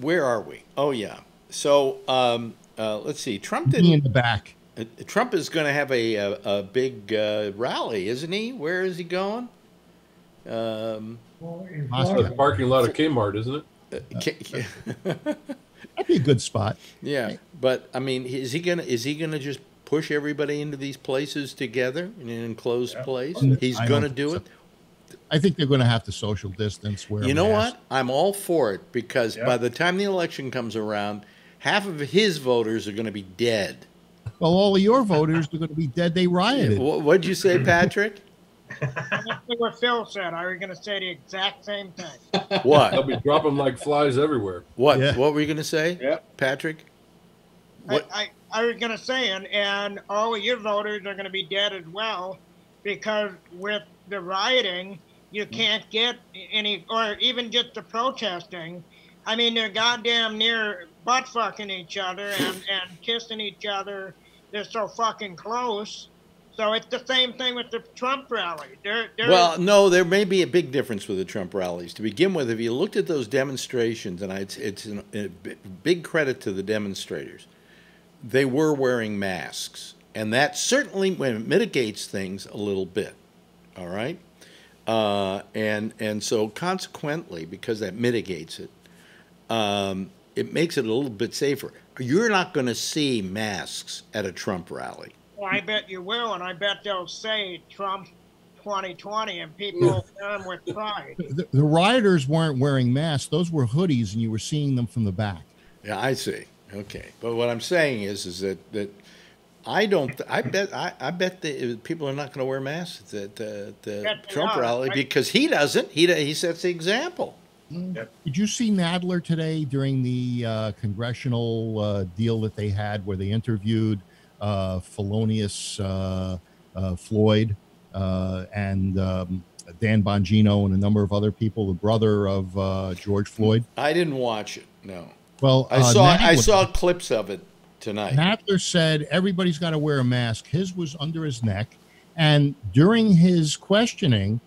where are we? Oh yeah. So um, uh, let's see. Trump me in didn't. the back. Uh, Trump is going to have a a, a big uh, rally, isn't he? Where is he going? Um, Well, in The parking lot of Kmart, isn't it? uh, ca- That'd be a good spot. yeah, but I mean, is he gonna is he gonna just push everybody into these places together in an enclosed place? He's I gonna don't do think it. I think they're going to have to social distance. Wear You know masks. what? I'm all for it because Yeah. by the time the election comes around, half of his voters are going to be dead. Well, all of your voters are going to be dead. They rioted. What'd you say, Patrick? Exactly what Phil said. I was going to say the exact same thing. What? They'll be dropping like flies everywhere. What? Yeah. What were you going to say, Yeah. Patrick? I, I, I was going to say, and, and all of your voters are going to be dead as well because with the rioting, you hmm. can't get any, or even just the protesting. I mean, they're goddamn near butt fucking each other and, and kissing each other. They're so fucking close. So it's the same thing with the Trump rally. They're, they're, Well, no, there may be a big difference with the Trump rallies. To begin with, if you looked at those demonstrations, and I, it's, it's an, a big credit to the demonstrators, they were wearing masks. And that certainly mitigates things a little bit. All right? Uh, and, and so, consequently, because that mitigates it, um, it makes it a little bit safer. You're not going to see masks at a Trump rally. Well, I bet you will, and I bet they'll say Trump 2020, and people will wear 'em with pride. The, the rioters weren't wearing masks; those were hoodies, and you were seeing them from the back. Yeah, I see. Okay, but what I'm saying is, is that that I don't. I bet. I, I bet the people are not going to wear masks at the, the Bet they Trump are. rally I- because he doesn't. He he sets the example. Did you see Nadler today during the uh, congressional uh, deal that they had, where they interviewed uh, felonious uh, uh, Floyd uh, and um, Dan Bongino and a number of other people, the brother of uh, George Floyd? I didn't watch it. No, Well, I uh, saw. I saw clips of it tonight. Nadler said everybody's got to wear a mask. His was under his neck. And during his questioning,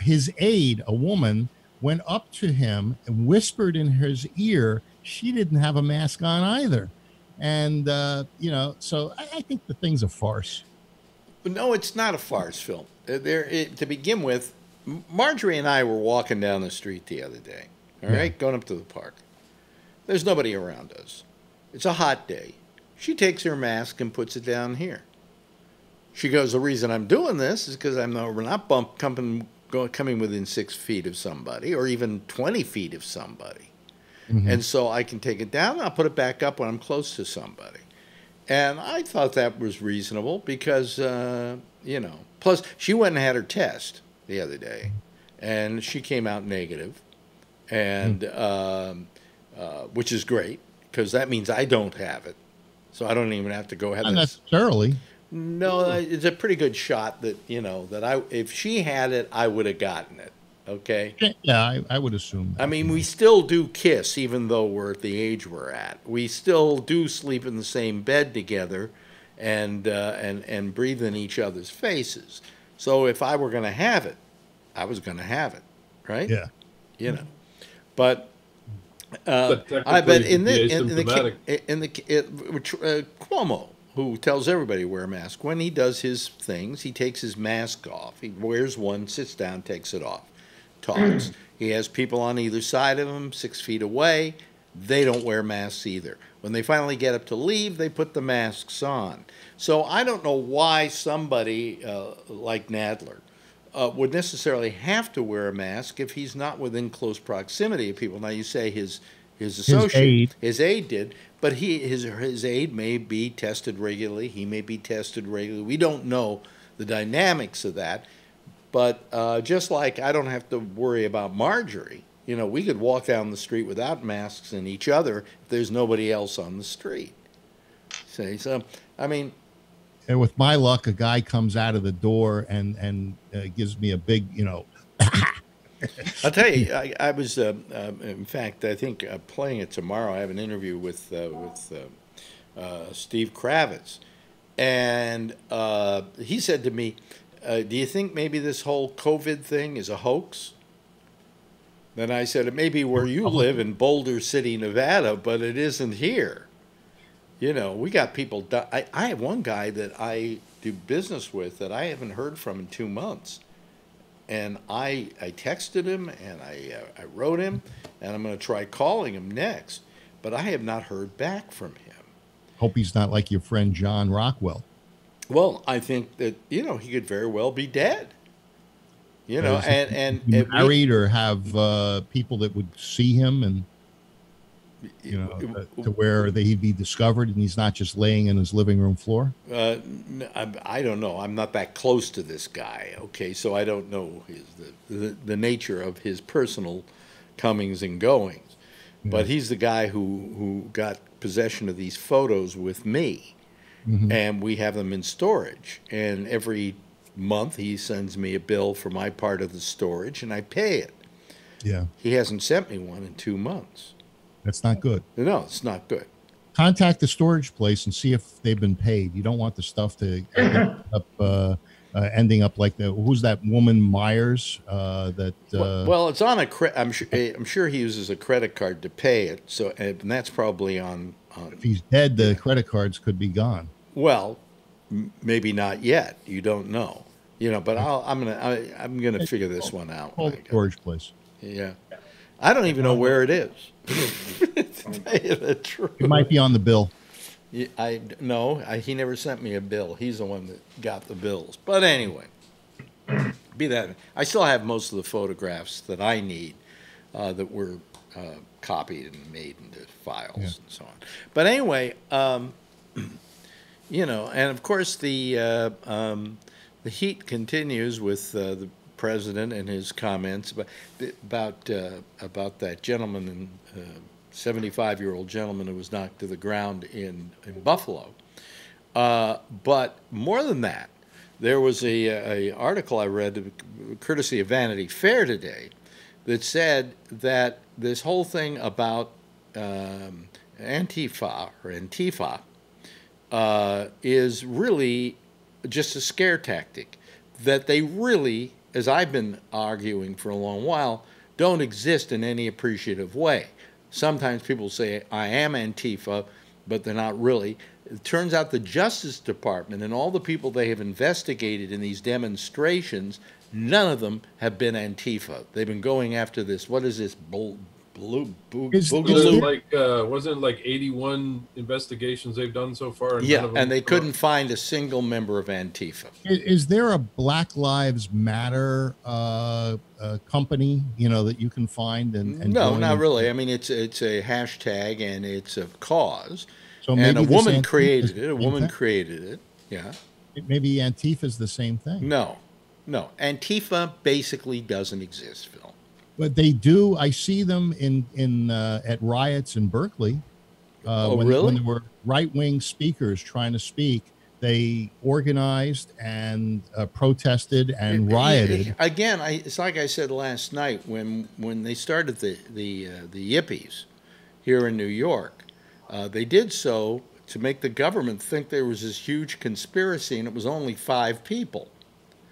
his aide, a woman, went up to him and whispered in his ear she didn't have a mask on either. and uh, you know, so I, I think the thing's a farce. But no, it's not a farce Phil. Uh, There, it, to begin with, Marjorie and I were walking down the street the other day. All Yeah. right, going up to the park. There's nobody around us. It's a hot day. She takes her mask and puts it down here. She goes, "The reason I'm doing this is because I'm not, we're not bump coming go, coming within six feet of somebody, or even twenty feet of somebody." And so I can take it down and I'll put it back up when I'm close to somebody. And I thought that was reasonable because, uh, you know, plus she went and had her test the other day and she came out negative, and um, uh, which is great because that means I don't have it. So I don't even have to go have Not necessarily. No, it's a pretty good shot that, you know, that I, if she had it, I would have gotten it. Okay. Yeah, I, I would assume. That. I mean, we still do kiss, even though we're at the age we're at. We still do sleep in the same bed together, and uh, and and breathe in each other's faces. So if I were going to have it, I was going to have it, right? Yeah. You know, but. Uh, But I bet in the in, in the in the uh, Cuomo, who tells everybody to wear a mask, when he does his things, he takes his mask off. He wears one, sits down, takes it off, talks. he has people on either side of him, six feet away. They don't wear masks either. When they finally get up to leave, they put the masks on. So I don't know why somebody uh, like Nadler uh, would necessarily have to wear a mask if he's not within close proximity of people. Now you say his his associate, aide. his aide did, but he his his aide may be tested regularly. He may be tested regularly. We don't know the dynamics of that. But uh, just like I don't have to worry about Marjorie, you know, we could walk down the street without masks and each other if there's nobody else on the street. See, so I mean, And with my luck, a guy comes out of the door and and uh, gives me a big, you know, I'll tell you, I, I was, uh, um in fact, I think uh, playing it tomorrow. I have an interview with uh, with uh, uh, Steve Kravitz, and uh, he said to me, uh, "Do you think maybe this whole COVID thing is a hoax?" Then I said, "It may be where you live in Boulder City, Nevada, but it isn't here." You know, we got people. Di- I, I have one guy that I do business with that I haven't heard from in two months and I I texted him and I uh, I wrote him and I'm going to try calling him next, but I have not heard back from him. hope he's not like your friend John Rockwell. Well, I think that you know he could very well be dead. You know, Is and and it- we- married or have uh, people that would see him and you know to where they, he'd be discovered and he's not just laying in his living room floor. Uh, I, I don't know. I'm not that close to this guy. Okay, so I don't know his, the, the the nature of his personal comings and goings. But he's the guy who who got possession of these photos with me, and we have them in storage. And every month he sends me a bill for my part of the storage, and I pay it. Yeah, He hasn't sent me one in two months. That's not good. No, it's not good. Contact the storage place and see if they've been paid. You don't want the stuff to end up uh, uh, ending up like the who's that woman Myers uh, that uh, Well, well, it's on a cre- I'm sure I'm sure he uses a credit card to pay it. So and that's probably on on if he's dead, the credit cards could be gone. well, m- maybe not yet. You don't know. You know, but I'll, I'm gonna I, I'm gonna figure this one out. Call storage place. Yeah, I don't even know where it is. To tell you the truth. It might be on the bill. Yeah, I no, I, he never sent me a bill. He's the one that got the bills. But anyway, be that I still have most of the photographs that I need uh, that were uh, copied and made into files Yeah. and so on. But anyway, um, you know, and of course the uh, um, the heat continues with uh, the president and his comments about about uh, about that gentleman and uh, 75 year old gentleman who was knocked to the ground in in Buffalo. Uh, but more than that, there was a, a article I read, courtesy of Vanity Fair today, that said that this whole thing about um, Antifa or Antifa uh, is really just a scare tactic. That they really, as I've been arguing for a long while, don't exist in any appreciative way. Sometimes people say, I am Antifa, but they're not really. It turns out the Justice Department and all the people they have investigated in these demonstrations, none of them have been Antifa. They've been going after this. What is this? Blue, blue, boo, Is- boogaloo? Wasn't it like uh, wasn't it like eighty one investigations they've done so far? none yeah, and they couldn't find a single member of Antifa. I- Is there a Black Lives Matter uh, uh, company, you know, that you can find and, and no, not and- really. I mean, it's it's a hashtag and it's a cause. So and a woman Antifa created it. A woman thing? created it. Yeah. Maybe Antifa is the same thing. No, no. Antifa basically doesn't exist, Phil. But they do. I see them in in uh, at riots in Berkeley. Uh, Oh, when, really? When there were right wing speakers trying to speak, they organized and uh, protested and rioted. Again, I, it's like I said last night when when they started the the uh, the yippies here in New York. Uh, they did so to make the government think there was this huge conspiracy, and it was only five people.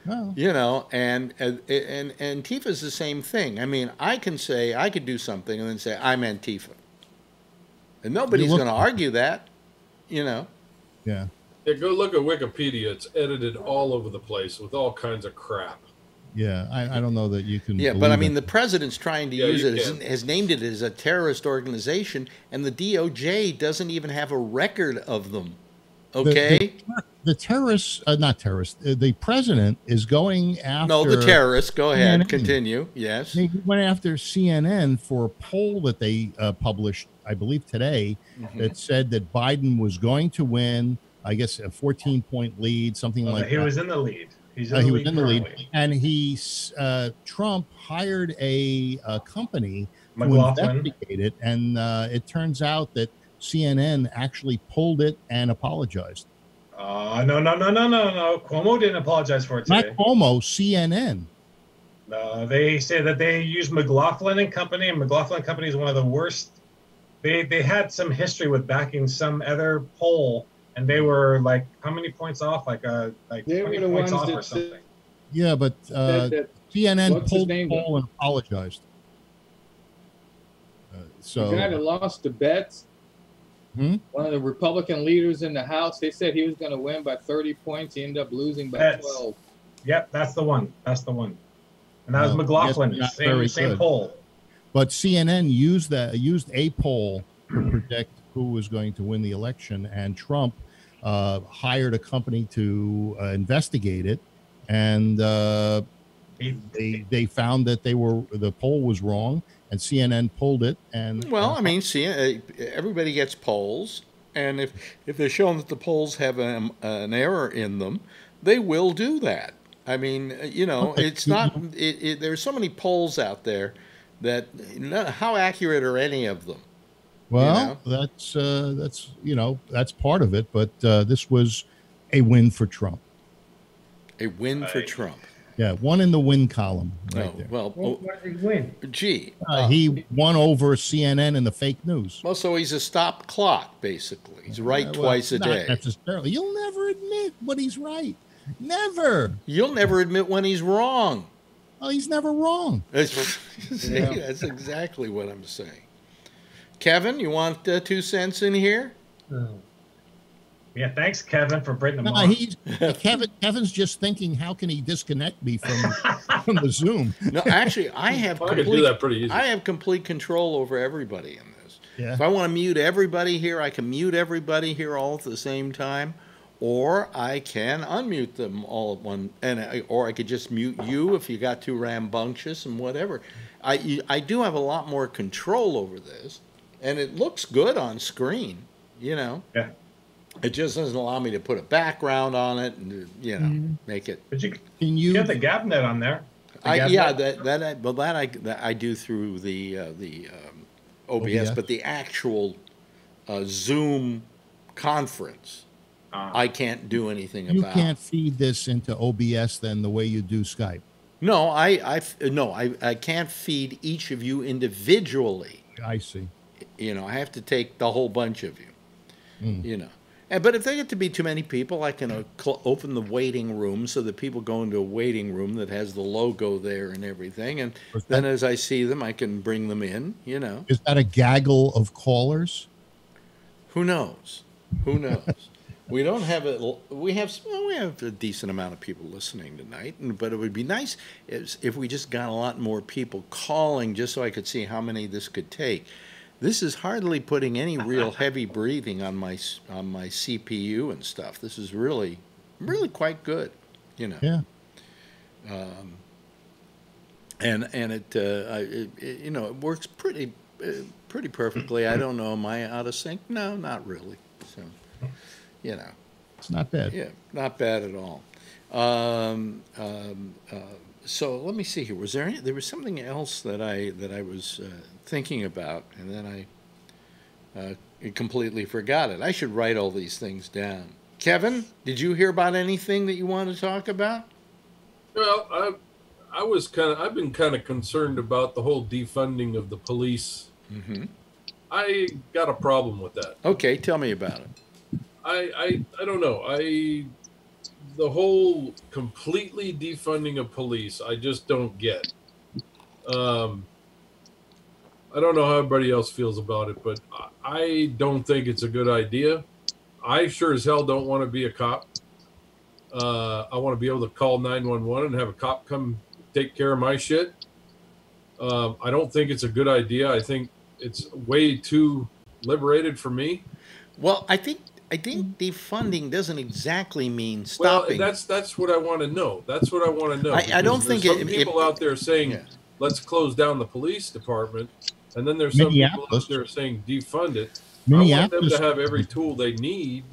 Well, You know, and and and Antifa is the same thing. I mean, I can say I could do something and then say I'm Antifa, and nobody's going to argue that. You know. yeah. Yeah, go look at Wikipedia. It's edited all over the place with all kinds of crap. Yeah, I, I don't know that you can. Yeah, but I mean, it. the president's trying to Yeah, use it, as, has named it as a terrorist organization, and the DOJ doesn't even have a record of them. The- Okay? The, the terrorists, uh, not terrorists. Uh, the president is going after. no, the terrorists. Go ahead, CNN. continue. Yes. He went after CNN for a poll that they uh, published, I believe today, Mhm. that said that Biden was going to win. I guess a 14 point lead, something Oh, like he that. He was in the lead. He's in Uh, the he lead was in the lead, currently. and he uh, Trump hired a, a company to McLaughlin. investigate it, and uh, it turns out that CNN actually pulled it and apologized. Uh, no, no, no, no, no, no. Cuomo didn't apologize for it Not. Cuomo, CNN. Uh, they say that they used McLaughlin and Company, and McLaughlin and Company is one of the worst. They they had some history with backing some other poll, and they were like how many points off? Like uh like They twenty points off or that said- something. Yeah, but uh, That- that- CNN pulled the name? poll and apologized. Uh, so the guy that lost the bets, Hmm? one of the Republican leaders in the House, they said he was going to win by 30 points. He ended up losing by Bets. 12. Yep, that's the one. That's the one. And that was Well, McLaughlin. yes, not Same same poll. But CNN used that used a poll to predict who was going to win the election, and Trump uh, hired a company to uh, investigate it, and uh, they they found that they were the poll was wrong, and CNN pulled it. And Well, I mean, see, uh, everybody gets polls, and if if they're shown that the polls have an, an error in them, they will do that. I mean, uh, you know, it's not. It, it, there's so many polls out there that how accurate are any of them? well, that's uh, that's you know that's part of it, but uh, this was a win for Trump. A win for Trump. Yeah, one in the win column right Oh, there. well, Well, oh, what did he win? gee. Uh, he won over CNN and the fake news. Well, so he's a stop clock, basically. He's right Uh, well, twice a not day. Necessarily, you'll never admit what he's right. Never. You'll never admit when he's wrong. Well, he's never wrong. That's, see, that's exactly what I'm saying. Kevin, you want uh, two cents in here? Yeah, thanks, Kevin, for bringing them No, on. he's Kevin. Kevin's just thinking, how can he disconnect me from from the Zoom? No, actually, I have I can do complete. that pretty easy. I have complete control over everybody in this. Yeah. If I want to mute everybody here, I can mute everybody here all at the same time, or I can unmute them all at one, and I, or I could just mute you if you got too rambunctious and whatever. I I do have a lot more control over this, and it looks good on screen. You know. Yeah. It just doesn't allow me to put a background on it and you know Mm-hmm. make it. But you, Can you you? got the GABNet on there. The I, GABNet? yeah, that that I, well that I that I do through the uh, the um, OBS, OBS? but the actual uh, Zoom conference Ah. I can't do anything You about. You can't feed this into OBS then the way you do Skype. No, I I f- no I I can't feed each of you individually. I see. You know, I have to take the whole bunch of you. Mm. You know. And, but if they get to be too many people, I can uh, open the waiting room so that people go into a waiting room that has the logo there and everything. And Was then as I see them, I can bring them in, you know. Is that a gaggle of callers? Who knows? Who knows? we don't have a we have well, we have a decent amount of people listening tonight, and- but it would be nice if, if we just got a lot more people calling, just so I could see how many this could take. This is hardly putting any real heavy breathing on my on my CPU and stuff. This is really really quite good, you know. Yeah. Um, and and it, uh, I, it, it you know it works pretty uh, pretty perfectly. I don't know. Am I out of sync? No, not really. So, you know. It's not bad. Yeah, not bad at all. Um, um, uh, so let me see here. Was there any, there was something else that I that I was uh, thinking about, and then I uh, completely forgot it. I should write all these things down. Kevin, did you hear about anything that you want to talk about? Well, I, I was kind of, I've been kind of concerned about the whole defunding of the police. Mm-hmm. I got a problem with that. Okay, tell me about it. I, I, I don't know. I, the whole completely defunding of police, I just don't get. Um, I don't know how everybody else feels about it, but I- don't think it's a good idea. I sure as hell don't want to be a cop. Uh, I want to be able to call 911 and have a cop come take care of my shit. Um, I don't think it's a good idea. I think it's way too liberated for me. Well, I think I think defunding doesn't exactly mean stopping. Well, stopping. that's that's what I want to know. That's what I want to know. I- I don't think some it- it- people out there saying, "Let's close down the police department," and then there's some people out there saying, "Defund it." I want them to have every tool they need.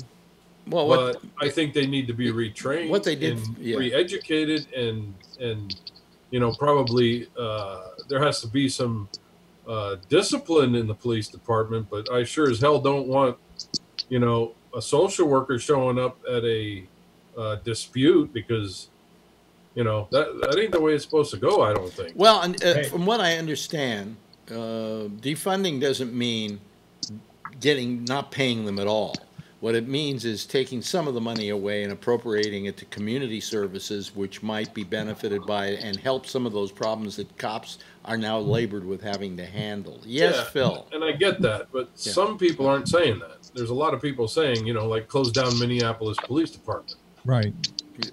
Well, what- but I think they need to be retrained. what they did- and yeah. re-educated, and and you know probably uh, there has to be some uh, discipline in the police department. But I sure as hell don't want you know a social worker showing up at a uh, dispute because you know that that ain't the way it's supposed to go. I don't think. Well, and, uh, from what I understand, uh, defunding doesn't mean getting not paying them at all. What it means is taking some of the money away and appropriating it to community services, which might be benefited by it and help some of those problems that cops are now labored with having to handle. Yes, Yeah, Phil. And I get that, but Yeah. some people aren't saying that. There's a lot of people saying, you know, like close down Minneapolis Police Department. Right.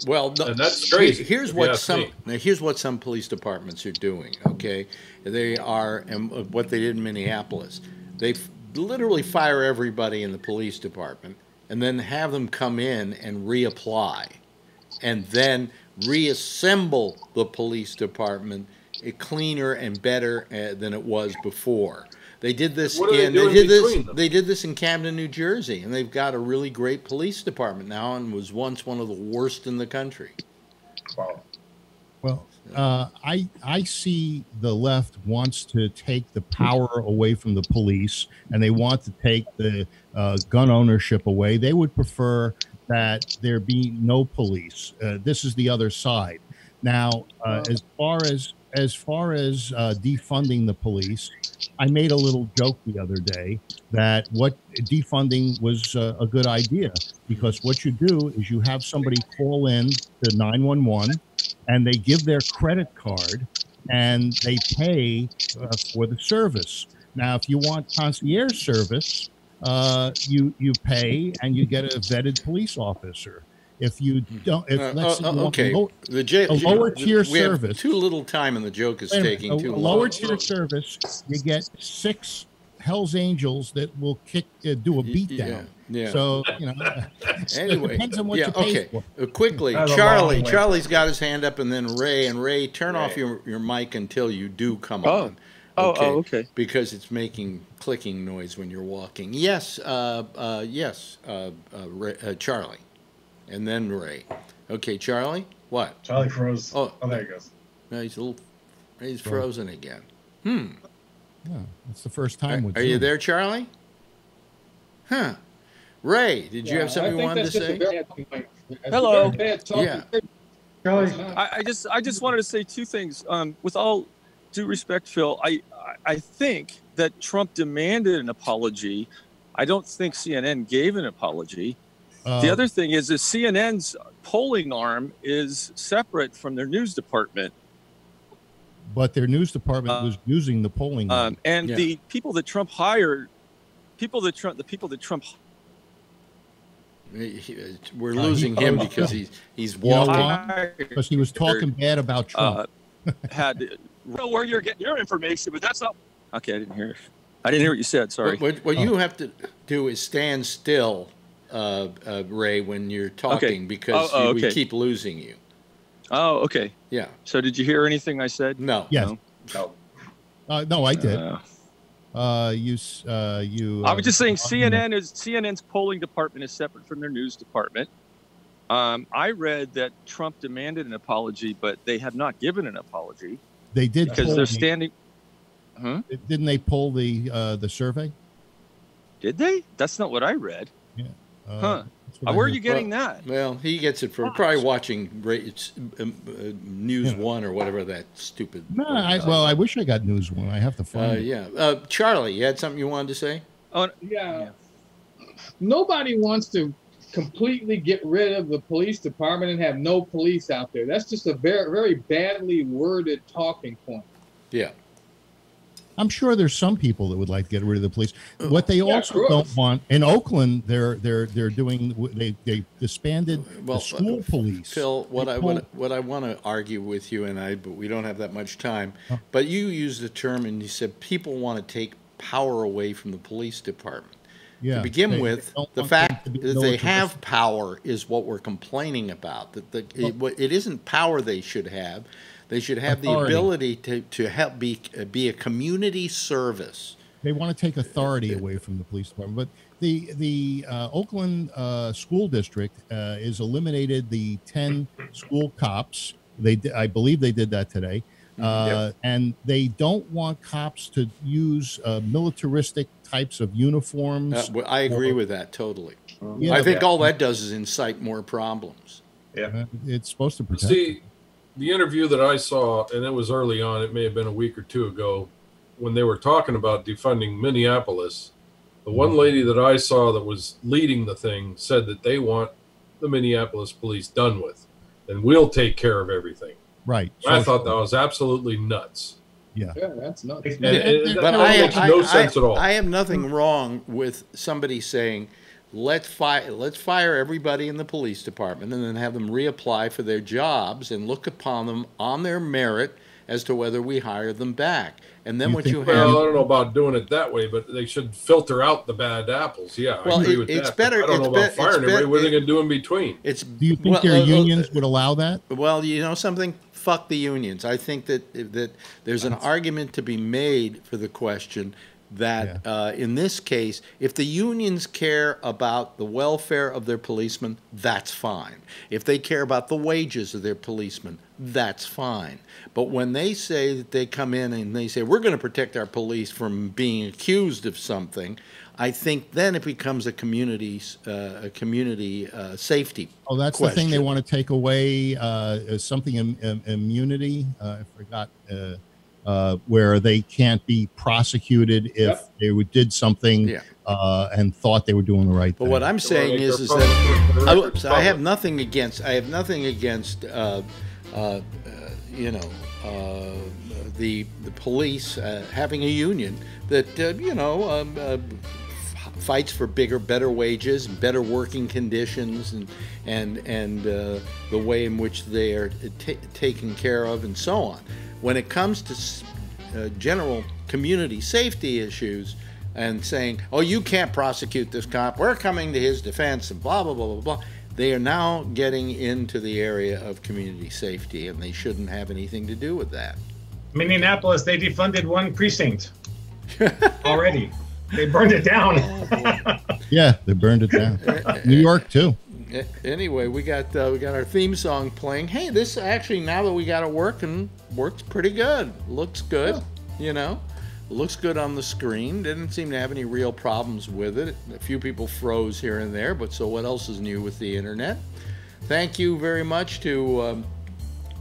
Well, no, And that's crazy, Here's what some now here's what some police departments are doing. Okay, they are and what they did in Minneapolis. They f- literally fire everybody in the police department and then have them come in and reapply, and then reassemble the police department uh, cleaner and better uh, than it was before. They did this What are they in did this them? they did this in Camden, New Jersey, and they've got a really great police department now, and was once one of the worst in the country. Wow. Well, uh, I I see the left wants to take the power away from the police, and they want to take the uh, gun ownership away. They would prefer that there be no police. Uh, this is the other side. Now, uh, as far as as far as uh, defunding the police, I made a little joke the other day that what defunding was uh, a good idea because what you do is you have somebody call in to 911 and they give their credit card and they pay uh, for the service. Now, if you want concierge service, uh, you you pay and you get a vetted police officer. If you don't, if Uh, let's say uh, you okay, low- the j- a lower tier we have service, too little time, and the joke is Wait a minute, taking a, too a long. lower tier service, you get six Hell's Angels that will kick, uh, do a beatdown. yeah. So you know, Anyway, depends on what yeah, you pay okay. for. Uh, quickly, Charlie. Charlie's got his hand up, and then Ray. And Ray, turn off your, your mic until you do come Oh. on. Oh, oh, okay. Because it's making clicking noise when you're walking. Yes, uh, uh, yes, uh, uh, Ray, uh, Charlie, and then Ray. Okay, Charlie. What? Charlie froze. Oh, Oh, there he goes. No, he's a little. He's frozen again. Hmm. Yeah, it's the first time with Are you there, Charlie? Huh. Ray, did you have something you wanted to that's just a say? very bad- that's a Hello. very bad Yeah. thing. I, I just I just wanted to say two things. Um, with all due respect, Phil, I I- I think that Trump demanded an apology. I don't think CNN gave an apology. The Uh, other thing is that CNN's polling arm is separate from their news department. but their news department was using the polling. Um, and Yeah. the people that Trump hired people that Trump, the people that Trump He- he- We're Uh, losing he- him because he's he's You walking. why? Because he was talking bad about Trump. uh, had know where you're getting your information, but that's not. Okay, I didn't hear. I didn't hear what you said. Sorry. What, what, what Oh. you have to do is stand still, uh, uh, Ray, when you're talking because Oh, oh, we okay. keep losing you. Oh, okay. Yeah. So did you hear anything I said? No. Yes. No. Uh, no, I did. Uh, Uh, you, uh, you. I was just saying on CNN is CNN's polling department is separate from their news department. Um, I read that Trump demanded an apology, but they have not given an apology They did because they're the- standing. Huh? Didn't they pull the uh, the survey? Did they? That's not what I read. Yeah. Uh, Huh. Uh, where are you getting that? Well, he gets it from probably watching Ray, it's, um, uh, News Yeah. One or whatever that stupid. No, I, well, I wish I got news one. I have to uh, find. it. yeah. Uh, Charlie, you had something you wanted to say? Oh, Yeah. Nobody wants to completely get rid of the police department and have no police out there. That's just a very, very badly worded talking point. Yeah. I'm sure there's some people that would like to get rid of the police. What they Yeah, also don't want in Oakland, they're they're they're doing they they disbanded Well, the school uh, police. Phil, what They I pulled- what, what I want to argue with you and I, but we don't have that much time. Oh. But you used the term and you said people want to take power away from the police department. yeah, to begin they- with, they the fact be that they have power is what we're complaining about. That the, it, it isn't power they should have. They should have the ability to, to help be be a community service. they want to take authority away from the police department. But the the uh, Oakland uh, school district uh, is eliminated the ten school cops. They I believe they did that today, uh, and they don't want cops to use uh, militaristic types of uniforms. Uh, well, I agree or- with that totally. Yeah, I think yeah. all that does is incite more problems. Uh, it's supposed to protect. See, the interview that I saw, and it was early on, it may have been a week or two ago, when they were talking about defunding Minneapolis, the one mm-hmm. lady that I saw that was leading the thing said that they want the Minneapolis police done with, and we'll take care of everything. right. I thought that was absolutely nuts. yeah. Yeah, that's nuts. And, and that But I, makes I, no I- sense at all. I have nothing wrong with somebody saying, "Let's fire, let's fire everybody in the police department, and then have them reapply for their jobs and look upon them on their merit as to whether we hire them back." And then You what think- you have, Well, I don't know about doing it that way, but they should filter out the bad apples. Yeah, Well, I agree it- with it's that. but better- I don't know it's about bet- firing everybody. bet- what are they it- going to do in between? it's. Do you think well, their uh, uh, unions would allow that? Well, you know something? Fuck the unions. I think that that there's an argument to be made for the question that uh, in this case, if the unions care about the welfare of their policemen, that's fine. If they care about the wages of their policemen, that's fine. But when they say that they come in and they say we're going to protect our police from being accused of something, I think then it becomes a community uh, a community uh, safety. Oh, that's the thing they want to take away uh, something Im- im- immunity. Uh, I forgot uh, where they can't be prosecuted if Yep. they would, did something Yeah. uh, and thought they were doing the right But thing. But what I'm saying is, is that I, records I have nothing against. I have nothing against. Uh, uh, uh, you know, uh, the the police uh, having a union that uh, you know um, uh, fights for bigger, better wages, and better working conditions, and and and uh, the way in which they are ta taken care of, and so on. When it comes to uh, general community safety issues and saying, "Oh, you can't prosecute this cop. We're coming to his defense," and blah blah blah blah blah. They are now getting into the area of community safety, and they shouldn't have anything to do with that. Minneapolis, they defunded one precinct already. They burned it down. yeah, they burned it down. New York too. A- Anyway, we got uh, we got our theme song playing. Hey, this actually now that we got it working, works pretty good. Looks good, you know. Looks good on the screen. Didn't seem to have any real problems with it. A few people froze here and there, but so what else is new with the internet? Thank you very much to um,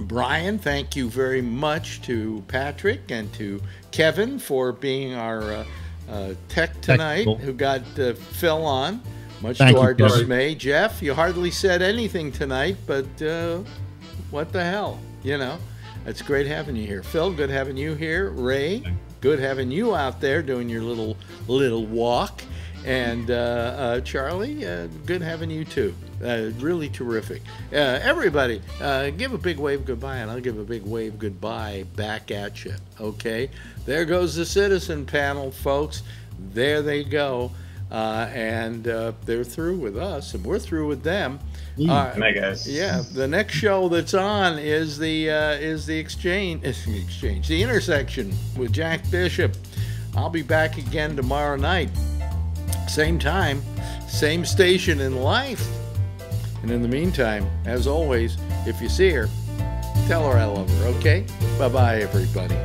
Brian. Thank you very much to Patrick and to Kevin for being our uh, uh, tech tonight, Technical. who got uh, Phil on. Much Thank to you, our Kevin. dismay. Jeff, you hardly said anything tonight, but uh, what the hell? You know, it's great having you here. Phil, good having you here. Ray, good having you out there doing your little little walk. And uh, uh, Charlie, uh, good having you too. Uh, really terrific. Uh, everybody, uh, give a big wave goodbye, and I'll give a big wave goodbye back at you. Okay? There goes the citizen panel, folks. There they go. Uh, and uh, they're through with us, and we're through with them. Uh, Night, guys. yeah, the next show that's on is the uh, is the exchange, is the exchange, the intersection with Jack Bishop. I'll be back again tomorrow night, same time, same station in life. And in the meantime, as always, if you see her, tell her I love her. Okay, bye bye, everybody.